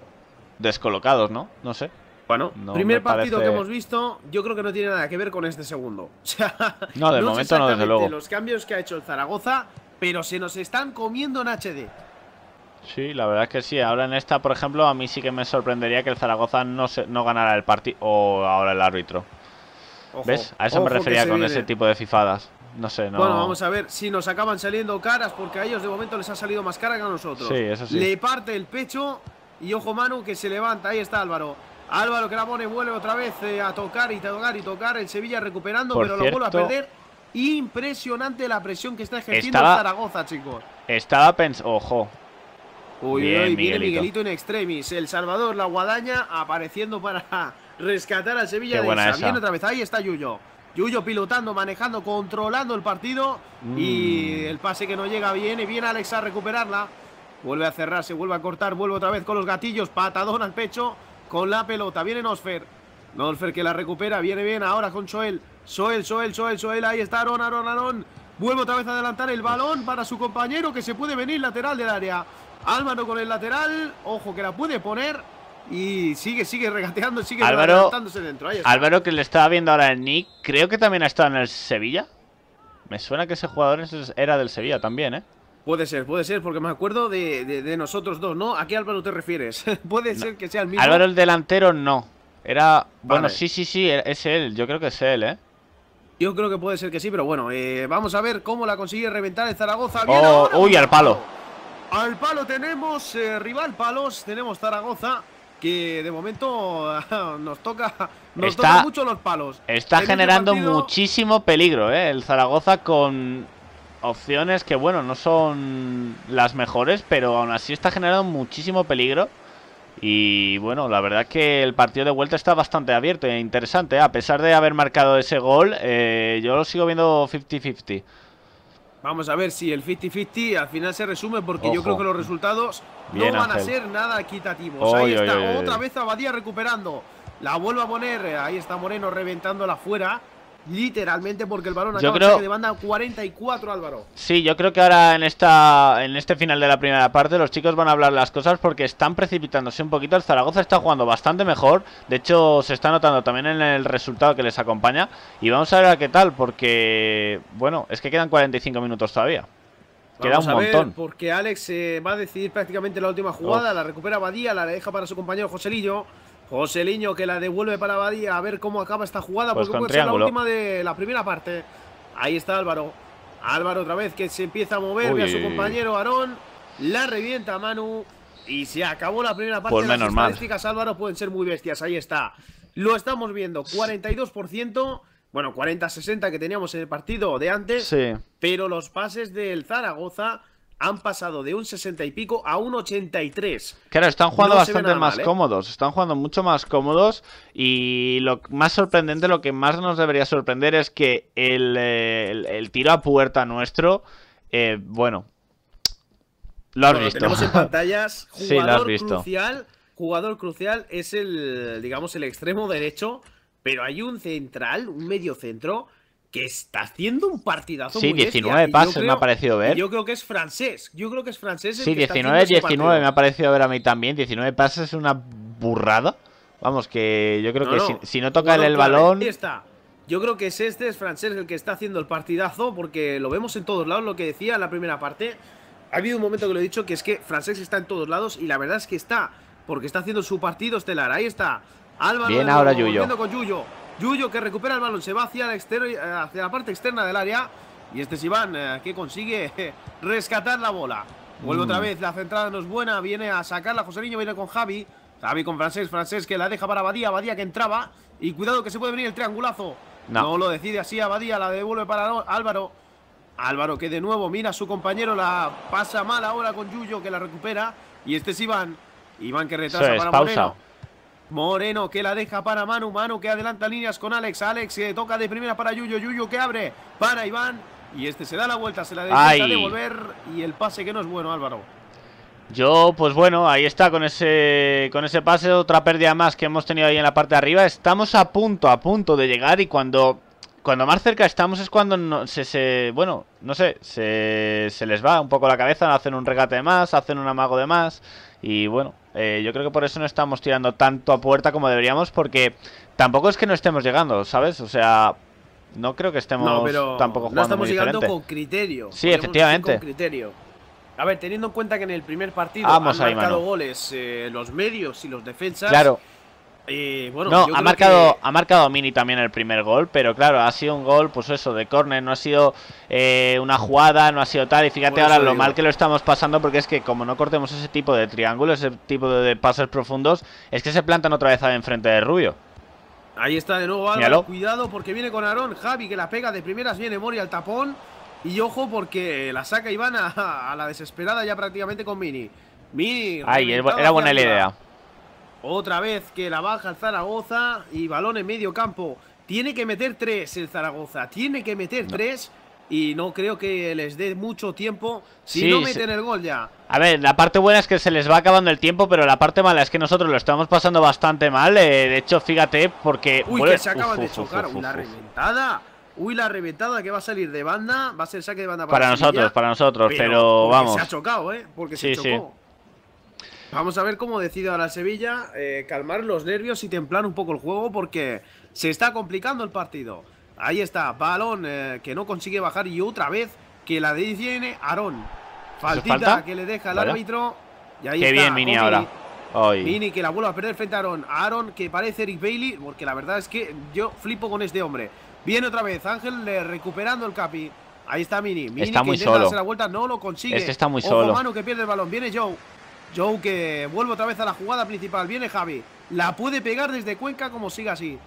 descolocados, ¿no? No sé. Bueno, No primer me partido parece- que hemos visto, yo creo que no tiene nada que ver con este segundo. O sea, No, de momento no, desde luego. los cambios que ha hecho el Zaragoza, pero se nos están comiendo en HD. Sí, la verdad es que sí. Ahora en esta, por ejemplo, a mí sí que me sorprendería que el Zaragoza no, se, no ganara el partido o ahora el árbitro. Ojo, ¿Ves? A eso me refería con viene. ese tipo de fifadas. No sé, no. Bueno, vamos a ver si nos acaban saliendo caras, porque a ellos de momento les ha salido más cara que a nosotros. Sí, eso sí. Le parte el pecho y ojo Manu que se levanta. Ahí está Álvaro. Álvaro pone, vuelve otra vez eh, a tocar y tocar y tocar. El Sevilla recuperando, Por pero lo vuelve a perder. Impresionante la presión que está ejerciendo Estaba- Zaragoza, chicos. Estaba pensando. Ojo. Uy, Bien, uy, viene Miguelito. Miguelito en extremis. El Salvador, la guadaña, apareciendo para rescatar al Sevilla Qué de. Viene otra vez, ahí está Yuyo. Yuyo pilotando, manejando, controlando el partido. Y Mm. el pase que no llega viene, viene Alex a recuperarla. Vuelve a cerrarse, vuelve a cortar, vuelve otra vez con los gatillos, patadón al pecho, con la pelota. Viene Nosfer. Nosfer que la recupera, viene bien ahora con Soel. Soel, Soel, Soel, Soel, ahí está Aaron, Aaron, Aaron. Vuelve otra vez a adelantar el balón para su compañero que se puede venir lateral del área. Álvaro con el lateral, ojo que la puede poner y sigue, sigue regateando, sigue Álvaro- dentro. Ahí está. Álvaro, que le estaba viendo ahora el Nick, creo que también ha estado en el Sevilla. Me suena que ese jugador era del Sevilla también, ¿eh? Puede ser, puede ser, porque me acuerdo de, de- de nosotros dos, ¿no? ¿A qué Álvaro te refieres? puede ser que sea el mismo. Álvaro el delantero no. Era. Bueno, Vale. sí, sí, sí, es él. Yo creo que es él, ¿eh? Yo creo que puede ser que sí, pero bueno, eh, vamos a ver cómo la consigue reventar el Zaragoza. Bien Oh, ahora, uy, al palo. Al palo tenemos eh, rival palos, tenemos Zaragoza, que de momento nos toca, nos Está- toca mucho los palos. Está En este generando partido- muchísimo peligro, ¿eh? El Zaragoza con opciones que, bueno, no son las mejores, pero aún así está generando muchísimo peligro. Y bueno, la verdad que el partido de vuelta está bastante abierto e interesante. A pesar de haber marcado ese gol, eh, yo lo sigo viendo 50-50. Vamos a ver si el 50-50 al final se resume porque yo creo que los resultados no van a ser nada equitativos. ahí está, otra vez Abadía recuperando. La vuelvo a poner, eh, ahí está Moreno reventándola afuera literalmente porque el balón yo acaba creo... de banda 44 Álvaro. Sí, yo creo que ahora en esta en este final de la primera parte los chicos van a hablar las cosas porque están precipitándose un poquito. El Zaragoza está jugando bastante mejor. De hecho, se está notando también en el resultado que les acompaña. Y vamos a ver a qué tal porque, bueno, es que quedan 45 minutos todavía. Queda un montón. porque Alex eh, va a decidir prácticamente la última jugada. La recupera Badía, la deja para su compañero Joselillo. José Liño que la devuelve para Badía a ver cómo acaba esta jugada pues porque puede ser la última de la primera parte. Ahí está Álvaro. Álvaro otra vez que se empieza a mover, a su compañero Aarón, la revienta Manu y se acabó la primera parte. Pues Las estadísticas Álvaro pueden ser muy bestias, ahí está. Lo estamos viendo, 42%, bueno, 40-60 que teníamos en el partido de antes, sí. pero los pases del Zaragoza han pasado de un 60 y pico a un 83. Claro, están jugando bastante más ¿eh? cómodos, están jugando mucho más cómodos y lo más sorprendente, lo que más nos debería sorprender es que el, el, tiro a puerta nuestro, eh, bueno, lo has visto. Tenemos en pantallas jugador crucial, jugador crucial es el, digamos, el extremo derecho, pero hay un central, un medio centro que está haciendo un partidazo sí, 19 pases me ha parecido ver. Yo creo que es francés. Yo creo que es francés. sí, 19, 19 me ha parecido ver a mí también. 19 pases es una burrada. Vamos, que yo creo que Si, no toca el balón. Está. Yo creo que es este, es francés el que está haciendo el partidazo, porque lo vemos en todos lados, lo que decía en la primera parte. Ha habido un momento que lo he dicho, que es que francés está en todos lados, y la verdad es que está, porque está haciendo su partido estelar. Ahí está. Álvaro Bien ahora Yuyo. con Yuyo. Yuyo que recupera el balón, se va hacia la, eh, hacia la parte externa del área. Y este es Iván eh, que consigue rescatar la bola. Vuelve otra mm. vez, la centrada no es buena, viene a sacarla José Niño, viene con Javi. Javi con Francés, Francés que la deja para Badía, Badía que entraba. Y cuidado que se puede venir el triangulazo. No, lo decide así a Badía, la devuelve para Álvaro. Álvaro que de nuevo mira a su compañero, la pasa mal ahora con Yuyo que la recupera. Y este es Iván. Iván que retrasa para Moreno. Moreno que la deja para Manu, Manu que adelanta líneas con Alex, Alex que toca de primera para Yuyo, Yuyo que abre para Iván y este se da la vuelta, se la deja devolver y el pase que no es bueno Álvaro. Yo, pues bueno, ahí está con ese con ese pase, otra pérdida más que hemos tenido ahí en la parte de arriba. Estamos a punto, a punto de llegar y cuando cuando más cerca estamos es cuando no, se, bueno, no sé, se, se les va un poco la cabeza, hacen un regate de más, hacen un amago de más y bueno, eh, yo creo que por eso no estamos tirando tanto a puerta como deberíamos porque tampoco es que no estemos llegando, ¿sabes? O sea, no creo que estemos tampoco jugando no estamos llegando con criterio. Sí, efectivamente. Con criterio. A ver, teniendo en cuenta que en el primer partido han marcado goles eh, los medios y los defensas. Claro no, ha marcado, ha marcado Mini también el primer gol, pero claro, ha sido un gol, pues eso, de córner, no ha sido eh, una jugada, no ha sido tal. Y fíjate ahora lo mal que lo estamos pasando, porque es que como no cortemos ese tipo de triángulo, ese tipo de, pases profundos, es que se plantan otra vez enfrente de Rubio. Ahí está de nuevo Álvaro, cuidado porque viene con Aarón, Javi que la pega de primeras, viene Mori al tapón. Y ojo porque la saca Iván a, a la desesperada ya prácticamente con Mini. Mini. Ay, era buena la idea. Otra vez que la baja el Zaragoza y balón en medio campo. Tiene que meter tres el Zaragoza. Tiene que meter tres. Y no creo que les dé mucho tiempo si no meten el gol ya. A ver, la parte buena es que se les va acabando el tiempo, pero la parte mala es que nosotros lo estamos pasando bastante mal. Eh, de hecho, fíjate, porque. Uy, que se acaban de chocar. Uy, la reventada. Uy, la reventada que va a salir de banda. Va a ser saque de banda para, para nosotros, para nosotros, pero, vamos. Se ha chocado, ¿eh? Porque se chocó. Vamos a ver cómo decide ahora Sevilla eh, calmar los nervios y templar un poco el juego porque se está complicando el partido. Ahí está, balón eh, que no consigue bajar y otra vez que la detiene Aarón. Faltita que le deja el árbitro. Y ahí Qué bien Mini ahora. Mini que la vuelve a perder frente a Aaron. Aaron que parece Eric Bailey, porque la verdad es que yo flipo con este hombre. Viene otra vez, Ángel recuperando el capi. Ahí está Mini. Mini está que muy solo. la vuelta, no lo consigue. Este está muy solo. Mano que pierde el balón. Viene Joe. Joe que vuelve otra vez a la jugada principal. Viene Javi. La puede pegar desde Cuenca como siga así.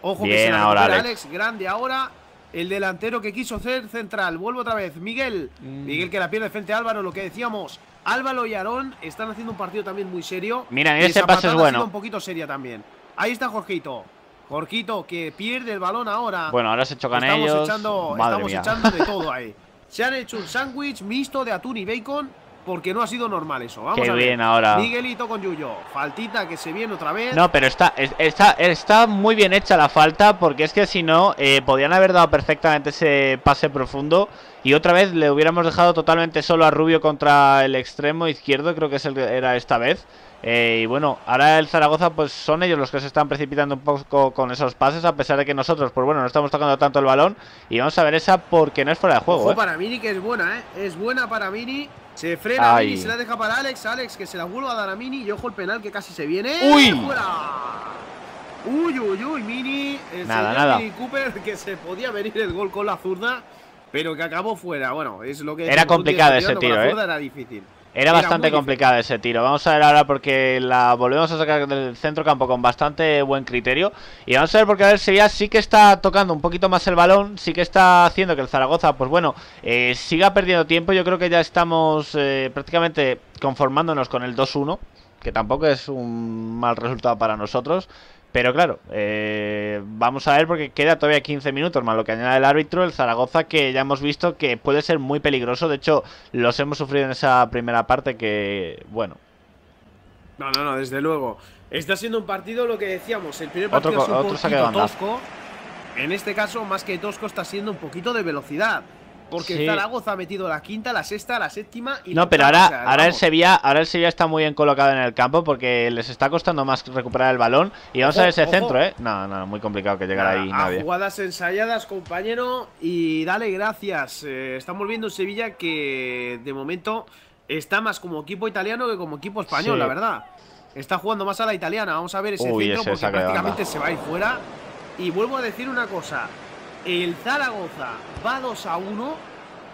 Ojo que se la ahora, Alex. Grande ahora. El delantero que quiso ser central. Vuelve otra vez. Miguel. Mm. Miguel que la pierde frente a Álvaro. Lo que decíamos. Álvaro y Aarón están haciendo un partido también muy serio. Mira, ese pase es patada ha sido bueno. un poquito seria también. Ahí está Jorgito. Jorgito que pierde el balón ahora. Bueno, ahora se chocan estamos ellos. Echando, Madre estamos mía. echando de todo ahí. Se han hecho un sándwich mixto de atún y bacon porque no ha sido normal eso. Vamos Qué a ver. bien ahora. Miguelito con Yuyo. Faltita que se viene otra vez. No, pero está, es- está, está muy bien hecha la falta porque es que si no, eh, podían haber dado perfectamente ese pase profundo y otra vez le hubiéramos dejado totalmente solo a Rubio contra el extremo izquierdo, creo que es el que era esta vez. Eh, y bueno, ahora el Zaragoza pues son ellos los que se están precipitando un poco con esos pases a pesar de que nosotros pues bueno, no estamos tocando tanto el balón y vamos a ver esa porque no es fuera de juego. Ojo eh. para Mini que es buena, ¿eh? Es buena para Mini. Se frena Ay. Mini, se la deja para Alex. Alex que se la vuelva a dar a Mini. Y ojo el penal que casi se viene. ¡Uy! ¡Fuera! Uy, uy, uy, Mini. El Nada, nada. Mini Cooper que se podía venir el gol con la zurda. Pero que acabó fuera. Bueno, es lo que. Era complicado ese tiro, ¿eh? zurda Era difícil. Era bastante complicado ese tiro. Vamos a ver ahora porque la volvemos a sacar del centro campo con bastante buen criterio. Y vamos a ver porque a ver Sevilla sí que está tocando un poquito más el balón, sí que está haciendo que el Zaragoza, pues bueno, eh, siga perdiendo tiempo. Yo creo que ya estamos eh, prácticamente conformándonos con el 2-1, que tampoco es un mal resultado para nosotros. Pero claro, eh, vamos a ver porque queda todavía 15 minutos más lo que añade el árbitro, el Zaragoza que ya hemos visto que puede ser muy peligroso, de hecho los hemos sufrido en esa primera parte que, bueno, No, no, no, desde luego. Está siendo un partido lo que decíamos. El primer partido un otro poquito banda. tosco. En este caso, más que tosco, está siendo un poquito de velocidad. Porque Sí. Zaragoza ha metido la quinta, la sexta, la séptima y No, la pero ahora, o sea, ahora el. Sevilla, ahora el Sevilla está muy bien colocado en el campo porque les está costando más recuperar el balón. Y vamos Ojo, a ver ese ojo. centro, ¿eh? No, no, muy complicado que llegara ahí A nadie. jugadas ensayadas, compañero. Y dale gracias. Eh, estamos viendo un Sevilla que de momento está más como equipo italiano que como equipo español, Sí. la verdad. Está jugando más a la italiana. Vamos a ver ese Uy, centro ese porque prácticamente se va a ir fuera. Y vuelvo a decir una cosa. El Zaragoza va 2 a 1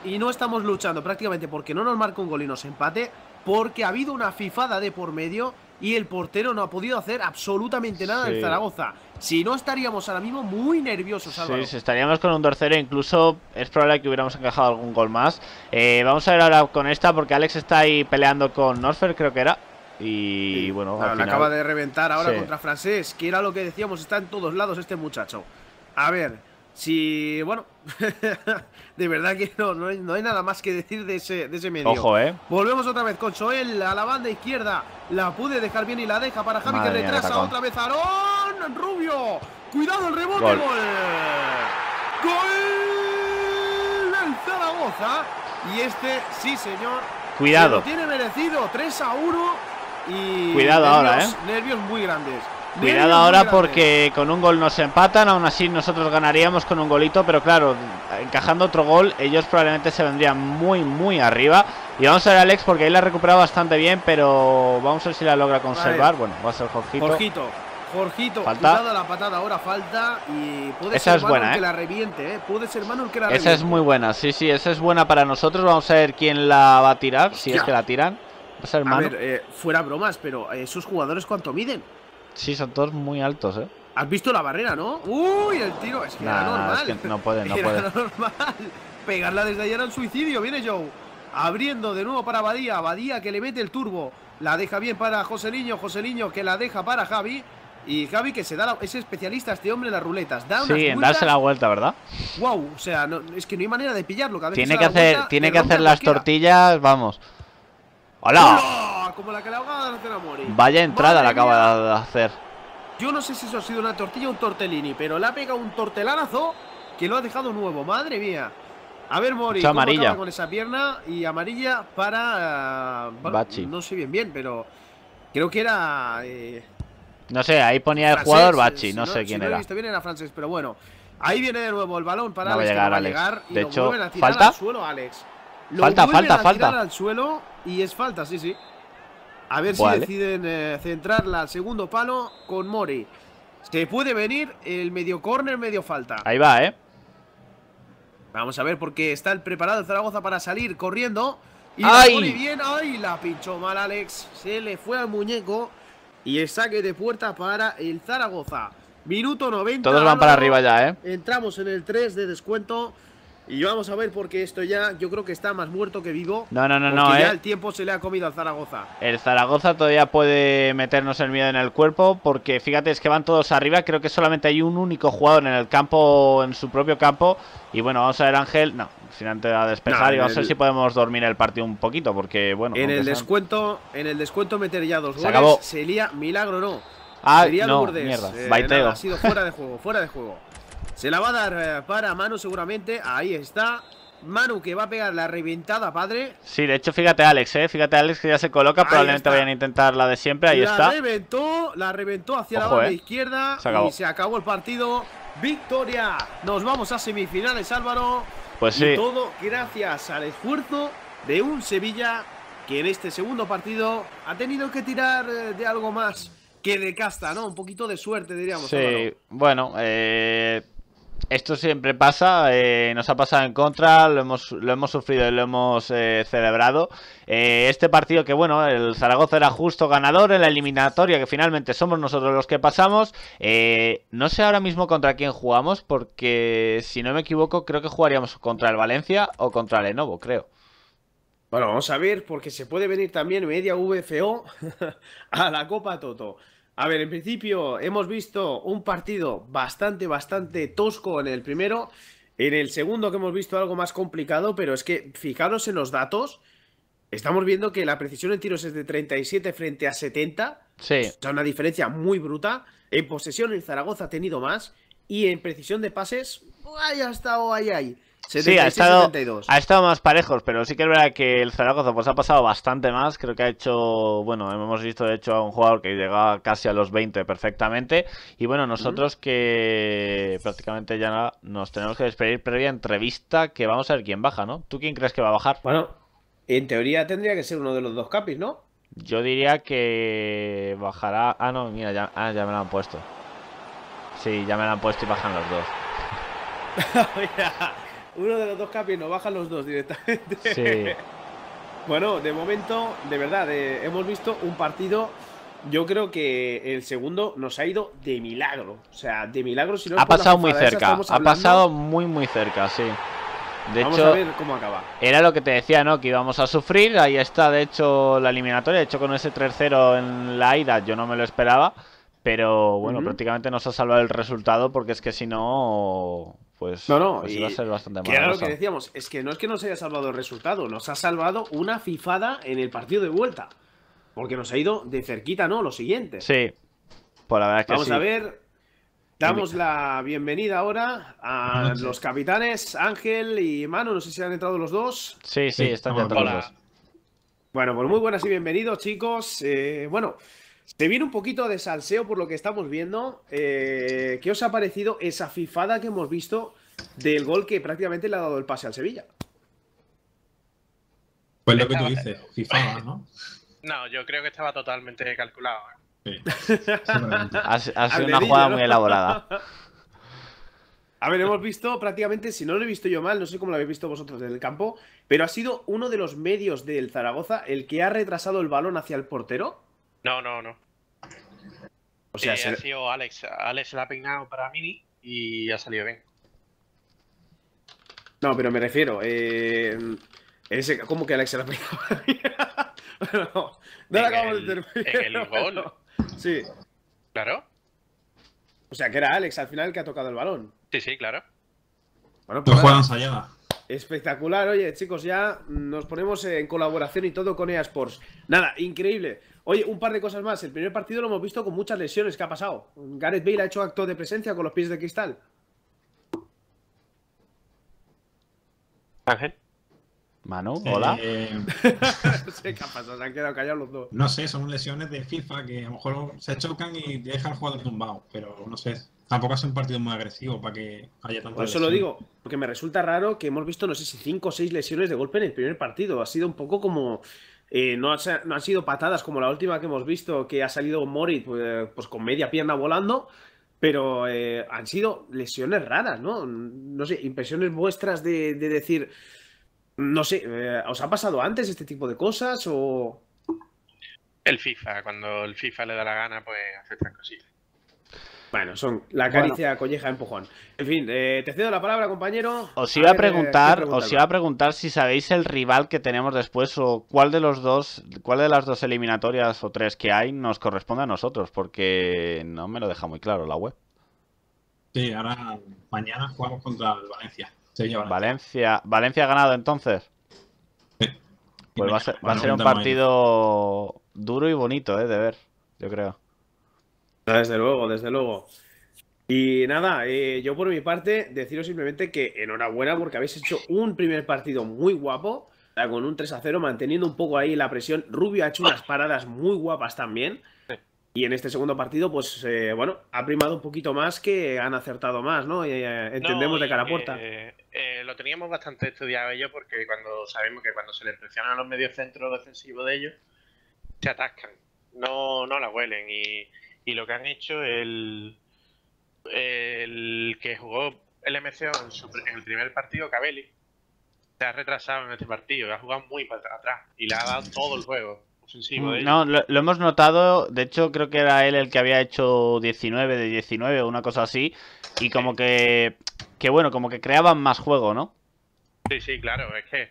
y no estamos luchando prácticamente porque no nos marca un gol y nos empate. Porque ha habido una fifada de por medio y el portero no ha podido hacer absolutamente nada del Sí. Zaragoza. Si no estaríamos ahora mismo muy nerviosos, Álvaro. Sí, si estaríamos con un tercero, incluso es probable que hubiéramos encajado algún gol más. Eh, vamos a ver ahora con esta, porque Alex está ahí peleando con Norfer, creo que era. Y Sí. bueno, Claro, al final- acaba de reventar ahora Sí. contra Francés, que era lo que decíamos, está en todos lados este muchacho. A ver, si. Bueno, de verdad que no, no, hay, no hay nada más que decir de ese, de ese medio. Ojo, ¿eh? Volvemos otra vez con Soel a la banda izquierda. La pude dejar bien y la deja para Javi Madre que mía, retrasa tacón. otra vez a Aarón. Rubio. Cuidado el rebote. Gol. Gol. Gol del Zaragoza. Y este, sí, señor. Cuidado. se lo tiene merecido. 3 a 1. Y. Cuidado ahora, nervios- ¿eh? Nervios muy grandes. Cuidado ahora porque con un gol nos empatan, aún así nosotros ganaríamos con un golito, pero claro, encajando otro gol, ellos probablemente se vendrían muy, muy arriba. Y vamos a ver a Alex porque ahí la ha recuperado bastante bien, pero vamos a ver si la logra conservar. Bueno, va a ser Jorgito. Jorgito. Jorgito, Falta. cuidado la patada, ahora falta y puede Esa ser es buena, el que ¿eh? la reviente, ¿eh? Puede ser Manu el que la Esa reviente. es muy buena, sí, sí, esa es buena para nosotros. Vamos a ver quién la va a tirar, si es que la tiran. Va a ser A Manu. ver, eh, fuera bromas, pero eh, esos jugadores cuánto miden. Sí, son todos muy altos, ¿eh? ¿Has visto la barrera, no? Uy, el tiro, es que era normal. es que no puede, no era puede. normal. Pegarla desde ahí era un suicidio, viene Joe. Abriendo de nuevo para Badía, Badía que le mete el turbo. La deja bien para Joseliño, Joseliño que la deja para Javi. Y Javi que se da la- es especialista este hombre en las ruletas. Da Sí, en vueltas, darse la vuelta, ¿verdad? Wow, o sea, no- es que no hay manera de pillarlo. Tiene que hacer, vuelta, tiene que hacer las cualquiera. tortillas, vamos. ¡Hola! Como la que le ahogaba de la Mori. Vaya entrada la acaba mía. de hacer. Yo no sé si eso ha sido una tortilla o un tortellini, pero le ha pegado un tortelanazo que lo ha dejado nuevo. Madre mía. A ver, Mori, Mucha ¿cómo amarilla. acaba con esa pierna y amarilla para. eh, bueno, Bachi. No sé bien, bien, pero creo que era. eh, No sé, ahí ponía el jugador eh, Bachi, si no sé si quién no era. visto bien era francés, pero bueno. Ahí viene de nuevo el balón para No va a Alex, que va a Alex. llegar y De lo hecho, a tirar ¿falta? al suelo, Alex. Lo Falta, falta, a tirar falta. al suelo y es falta, sí, sí. A ver Vale. si deciden eh, centrarla al segundo palo con Mori. Se puede venir el medio córner, medio falta. Ahí va, ¿eh? Vamos a ver porque está el preparado el Zaragoza para salir corriendo. Y ¡Ay! la pone bien. ¡Ay! La pinchó mal Alex. Se le fue al muñeco. Y el saque de puerta para el Zaragoza. Minuto 90. Todos van para arriba ya, ¿eh? Entramos en el 3 de descuento. Y vamos a ver porque esto ya yo creo que está más muerto que vivo. No, no, no, no. Ya eh. el tiempo se le ha comido al Zaragoza. El Zaragoza todavía puede meternos el miedo en el cuerpo porque fíjate, es que van todos arriba. Creo que solamente hay un único jugador en el campo, en su propio campo. Y bueno, vamos a ver Ángel. No, sin antes a despejar y vamos a ver si podemos dormir el partido un poquito porque bueno. En el descuento, en el descuento meter ya dos se goles. Acabó. Sería milagro, no. Ah, Sería no, mierda. Eh, nada, ha sido fuera de juego, fuera de juego. Se la va a dar eh, para Manu seguramente. Ahí está. Manu que va a pegar la reventada, padre. Sí, de hecho, fíjate Alex, ¿eh? Fíjate Alex que ya se coloca. Ahí probablemente está. vayan a intentar la de siempre. Ahí la está. reventó, la reventó hacia Ojo, la banda eh. izquierda. Se acabó. Y se acabó el partido. Victoria. Nos vamos a semifinales, Álvaro. Pues Y sí. todo gracias al esfuerzo de un Sevilla que en este segundo partido ha tenido que tirar eh, de algo más que de casta, ¿no? Un poquito de suerte, diríamos. Sí, bueno, eh, esto siempre pasa, eh, nos ha pasado en contra, lo hemos, lo hemos sufrido y lo hemos eh, celebrado. Eh, este partido que, bueno, el Zaragoza era justo ganador en la eliminatoria, que finalmente somos nosotros los que pasamos. No sé ahora mismo contra quién jugamos, porque si no me equivoco, creo que jugaríamos contra el Valencia o contra el Lenovo, creo. Bueno, vamos a ver, porque se puede venir también media VFO a la Copa Toto. A ver, en principio hemos visto un partido bastante, bastante tosco en el primero. En el segundo que hemos visto algo más complicado, pero es que fijaros en los datos. Estamos viendo que la precisión en tiros es de 37 frente a 70. Sí, O sea, una diferencia muy bruta. En posesión el Zaragoza ha tenido más. Y en precisión de pases, ahí ha estado, ahí, ahí. Sí, ha estado, 76-72. ha estado más parejos, pero sí que es verdad que el Zaragoza pues ha pasado bastante más. Creo que ha hecho, bueno, hemos visto de hecho a un jugador que llegaba casi a los 20 perfectamente. Y bueno, nosotros que prácticamente ya nos tenemos que despedir previa entrevista, que vamos a ver quién baja, ¿no? ¿Tú quién crees que va a bajar? Bueno, en teoría tendría que ser uno de los dos capis, ¿no? Yo diría que bajará... Ah, no, mira, ya, ah, ya me lo han puesto. Sí, ya me lo han puesto y bajan los dos. Uno de los dos capis nos bajan los dos directamente. Sí. Bueno, de momento, de verdad, eh, hemos visto un partido. Yo creo que el segundo nos ha ido de milagro. O sea, de milagro. Si no es Ha pasado muy cerca, ha pasado muy muy cerca, sí. De Vamos hecho, a ver cómo acaba. Era lo que te decía, ¿no? Que íbamos a sufrir. Ahí está, de hecho, la eliminatoria. De hecho, con ese 3-0 en la ida yo no me lo esperaba. Pero bueno, Ujú. prácticamente nos ha salvado el resultado porque es que si no, pues, No, no, pues iba a ser bastante mala era lo que decíamos, es que no es que nos haya salvado el resultado, nos ha salvado una fifada en el partido de vuelta. Porque nos ha ido de cerquita, ¿no? Lo siguiente. Sí, pues la verdad que Vamos sí. a ver. Damos la bienvenida ahora a los capitanes Ángel y Manu. No sé si han entrado los dos. Sí, sí, están todos los dos. Bueno, pues muy buenas y bienvenidos, chicos. Eh, bueno, se viene un poquito de salseo por lo que estamos viendo. Eh, ¿Qué os ha parecido esa fifada que hemos visto del gol que prácticamente le ha dado el pase al Sevilla? Pues lo que tú dices, FIFA, ¿no? No, yo creo que estaba totalmente calculado. ¿eh? Sí. Ha, ha sido Al una jugada ¿no? muy elaborada. A ver, hemos visto prácticamente, si no lo he visto yo mal, no sé cómo lo habéis visto vosotros desde el campo, pero ha sido uno de los medios del Zaragoza el que ha retrasado el balón hacia el portero. No, no, no. O sea, Eh, se- ha sido Alex. Alex la ha peinado para Mini y ha salido bien. no, pero me refiero, eh, ese, ¿cómo que Alex se la ha pegado? no, no lo En acabamos el- de terminar. en el gol. Sí, Claro. o sea, que era Alex al final el que ha tocado el balón. Sí, sí, claro. Bueno, pues ensayada. espectacular. Oye, chicos, ya nos ponemos en colaboración y todo con EA Sports. Nada, increíble. Oye, un par de cosas más. El primer partido lo hemos visto con muchas lesiones. ¿Qué ha pasado? Gareth Bale ha hecho acto de presencia con los pies de cristal. Ángel. Manu, hola. Eh, no sé qué ha pasado, se han quedado callados los dos. no sé, son lesiones de FIFA que a lo mejor se chocan y dejan al jugador tumbado, pero no sé. Tampoco hace un partido muy agresivo para que haya tanta Por eso lo digo, porque me resulta raro que hemos visto, no sé si cinco o seis lesiones de golpe en el primer partido. Ha sido un poco como. Eh, no, han sido patadas como la última que hemos visto, que ha salido Moritz pues, pues con media pierna volando. Pero eh, han sido lesiones raras, ¿no? No sé, impresiones vuestras de, de decir. No sé, eh, ¿os ha pasado antes este tipo de cosas? O. El FIFA. Cuando el FIFA le da la gana, pues hace estas cositas. Bueno, son la caricia, colleja, empujón. En fin, eh, te cedo la palabra, compañero. Os iba a, ver, eh, preguntar, ¿qué os iba a preguntar si sabéis el rival que tenemos después o cuál de los dos, cuál de las dos eliminatorias o tres que hay nos corresponde a nosotros, porque no me lo deja muy claro la web. Sí, ahora mañana jugamos contra el Valencia. Valencia. Valencia, Valencia ha ganado entonces. Sí. Pues va a ser, va a bueno, ser un partido duro y bonito, eh, de ver, yo creo. Desde luego, desde luego. Y nada, eh, yo por mi parte, deciros simplemente que enhorabuena porque habéis hecho un primer partido muy guapo, con un 3 a 0, manteniendo un poco ahí la presión. Rubio ha hecho unas paradas muy guapas también. Y en este segundo partido, pues eh, bueno, ha primado un poquito más que han acertado más, ¿no? Y, eh, entendemos No, de cara a puerta. eh, lo teníamos bastante estudiado ellos porque cuando sabemos que cuando se les presionan a los medios centros defensivos de ellos, se atascan. No, no la huelen. Y, y lo que han hecho, el, el que jugó el MCO en, su- en el primer partido, Cabelli, se ha retrasado en este partido. Ha jugado muy para atrás y le ha dado todo el juego de ellos. No, lo, lo hemos notado, de hecho creo que era él el que había hecho 19 de 19 o una cosa así, y como que, que bueno, como que creaban más juego, ¿no? Sí, sí, claro, es que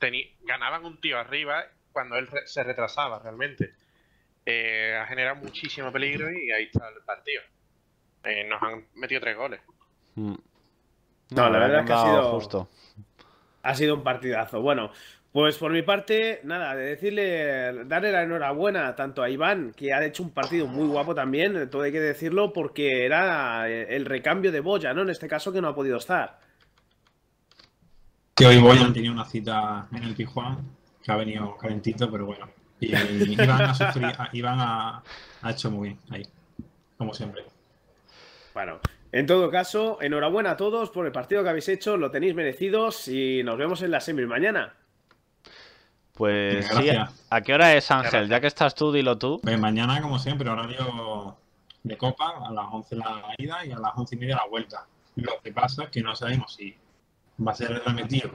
teni- ganaban un tío arriba cuando él re- se retrasaba realmente. Eh, ha generado muchísimo peligro y ahí está el partido. Eh, nos han metido tres goles. Mm. No, la verdad es que ha sido- justo. Ha sido un partidazo. Bueno, pues por mi parte, nada, de decirle, darle la enhorabuena tanto a Iván, que ha hecho un partido muy guapo también, todo hay que decirlo, porque era eh, el recambio de Boya, ¿no? En este caso que no ha podido estar. Que hoy Boyan tenía una cita en el Tijuana, que ha venido calentito, pero bueno. Y, y Iván ha sufrido, a- Iván ha, ha hecho muy bien ahí, como siempre. Bueno, en todo caso, enhorabuena a todos por el partido que habéis hecho, lo tenéis merecidos y nos vemos en la semis mañana. Pues sí, gracias. ¿a qué hora es Ángel? Gracias. Ya que estás tú, dilo tú. Pues mañana, como siempre, horario de Copa, a las 11 la ida y a las 11 y media la vuelta. Lo que pasa es que no sabemos si va a ser retransmitido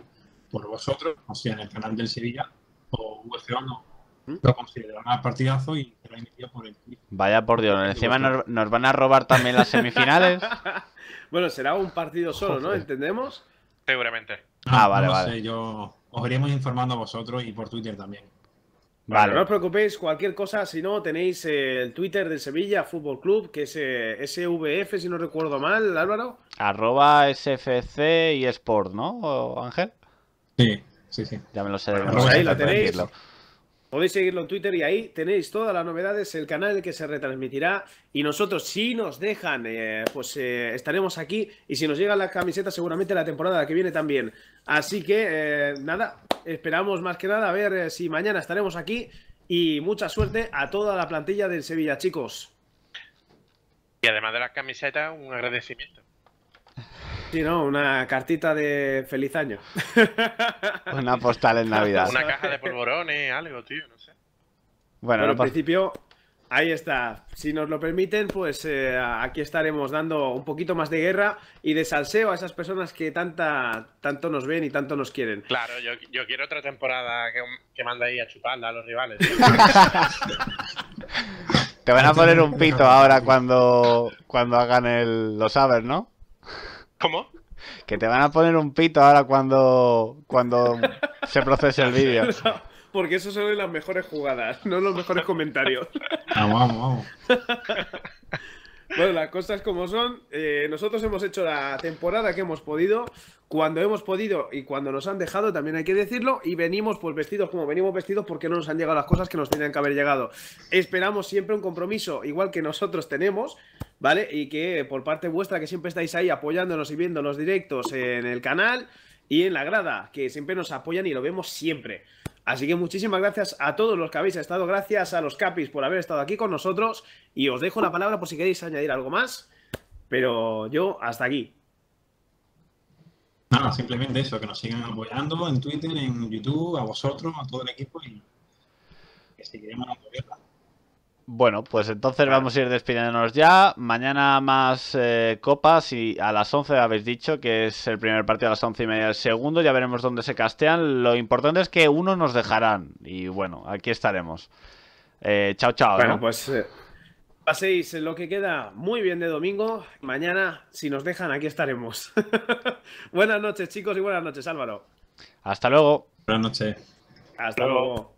por vosotros, o sea, en el canal del Sevilla, o UFO no. Lo considerará partidazo y será emitido por el. Vaya por Dios, encima nos, nos van a robar también las semifinales. Bueno, será un partido solo, ¿no? ¿Entendemos? Seguramente. Ah, vale, no vale. sé, yo os iremos informando a vosotros y por Twitter también. Vale, no os preocupéis, cualquier cosa, si no, tenéis eh, el Twitter del Sevilla Fútbol Club, que es eh, SVF, si no recuerdo mal, Álvaro. arroba SFC y Sport, ¿no, ¿O, Ángel? Sí, sí, sí. Ya me lo sé. de Bueno, pues ahí lo tenéis. Podéis seguirlo en Twitter y ahí tenéis todas las novedades, el canal en que se retransmitirá. Y nosotros, si nos dejan, eh, pues eh, estaremos aquí. Y si nos llegan las camisetas, seguramente la temporada que viene también. Así que, eh, nada, esperamos más que nada a ver si mañana estaremos aquí. Y mucha suerte a toda la plantilla del Sevilla, chicos. Y además de las camisetas, un agradecimiento. Sí, ¿no? Una cartita de feliz año. Una postal en Navidad. Una caja de polvorones, algo, tío, no sé. Bueno, Bueno, no en principio, ahí está. Si nos lo permiten, pues eh, aquí estaremos dando un poquito más de guerra y de salseo a esas personas que tanta, tanto nos ven y tanto nos quieren. Claro, yo, yo quiero otra temporada que, que manda ahí a chuparla a los rivales. te van a poner un pito ahora cuando, cuando hagan el... Lo sabes, ¿no? ¿Cómo? Que te van a poner un pito ahora cuando, cuando se procese el vídeo. Porque eso son las mejores jugadas, no los mejores comentarios. Vamos, vamos, vamos. Bueno, las cosas como son. eh, nosotros hemos hecho la temporada que hemos podido, cuando hemos podido y cuando nos han dejado, también hay que decirlo. Y venimos pues vestidos como venimos vestidos porque no nos han llegado las cosas que nos tenían que haber llegado. Esperamos siempre un compromiso igual que nosotros tenemos, ¿vale? Y que por parte vuestra, que siempre estáis ahí apoyándonos y viendo los directos en el canal y en la grada, que siempre nos apoyan y lo vemos siempre. Así que muchísimas gracias a todos los que habéis estado, gracias a los Capis por haber estado aquí con nosotros y os dejo la palabra por si queréis añadir algo más, pero yo hasta aquí. Nada, simplemente eso, que nos sigan apoyando en Twitter, en YouTube, a vosotros, a todo el equipo y que seguiremos la. Bueno, pues entonces vamos a ir despidiéndonos ya. Mañana más eh, copas y a las 11 habéis dicho que es el primer partido a las 11 y media. El segundo ya veremos dónde se castean. Lo importante es que uno nos dejarán. Y bueno, aquí estaremos. Eh, chao, chao. Bueno, ¿no? pues eh, Paséis lo que queda muy bien de domingo. Mañana, si nos dejan, aquí estaremos. buenas noches, chicos, y buenas noches, Álvaro. Hasta luego. Buenas noches. Hasta luego.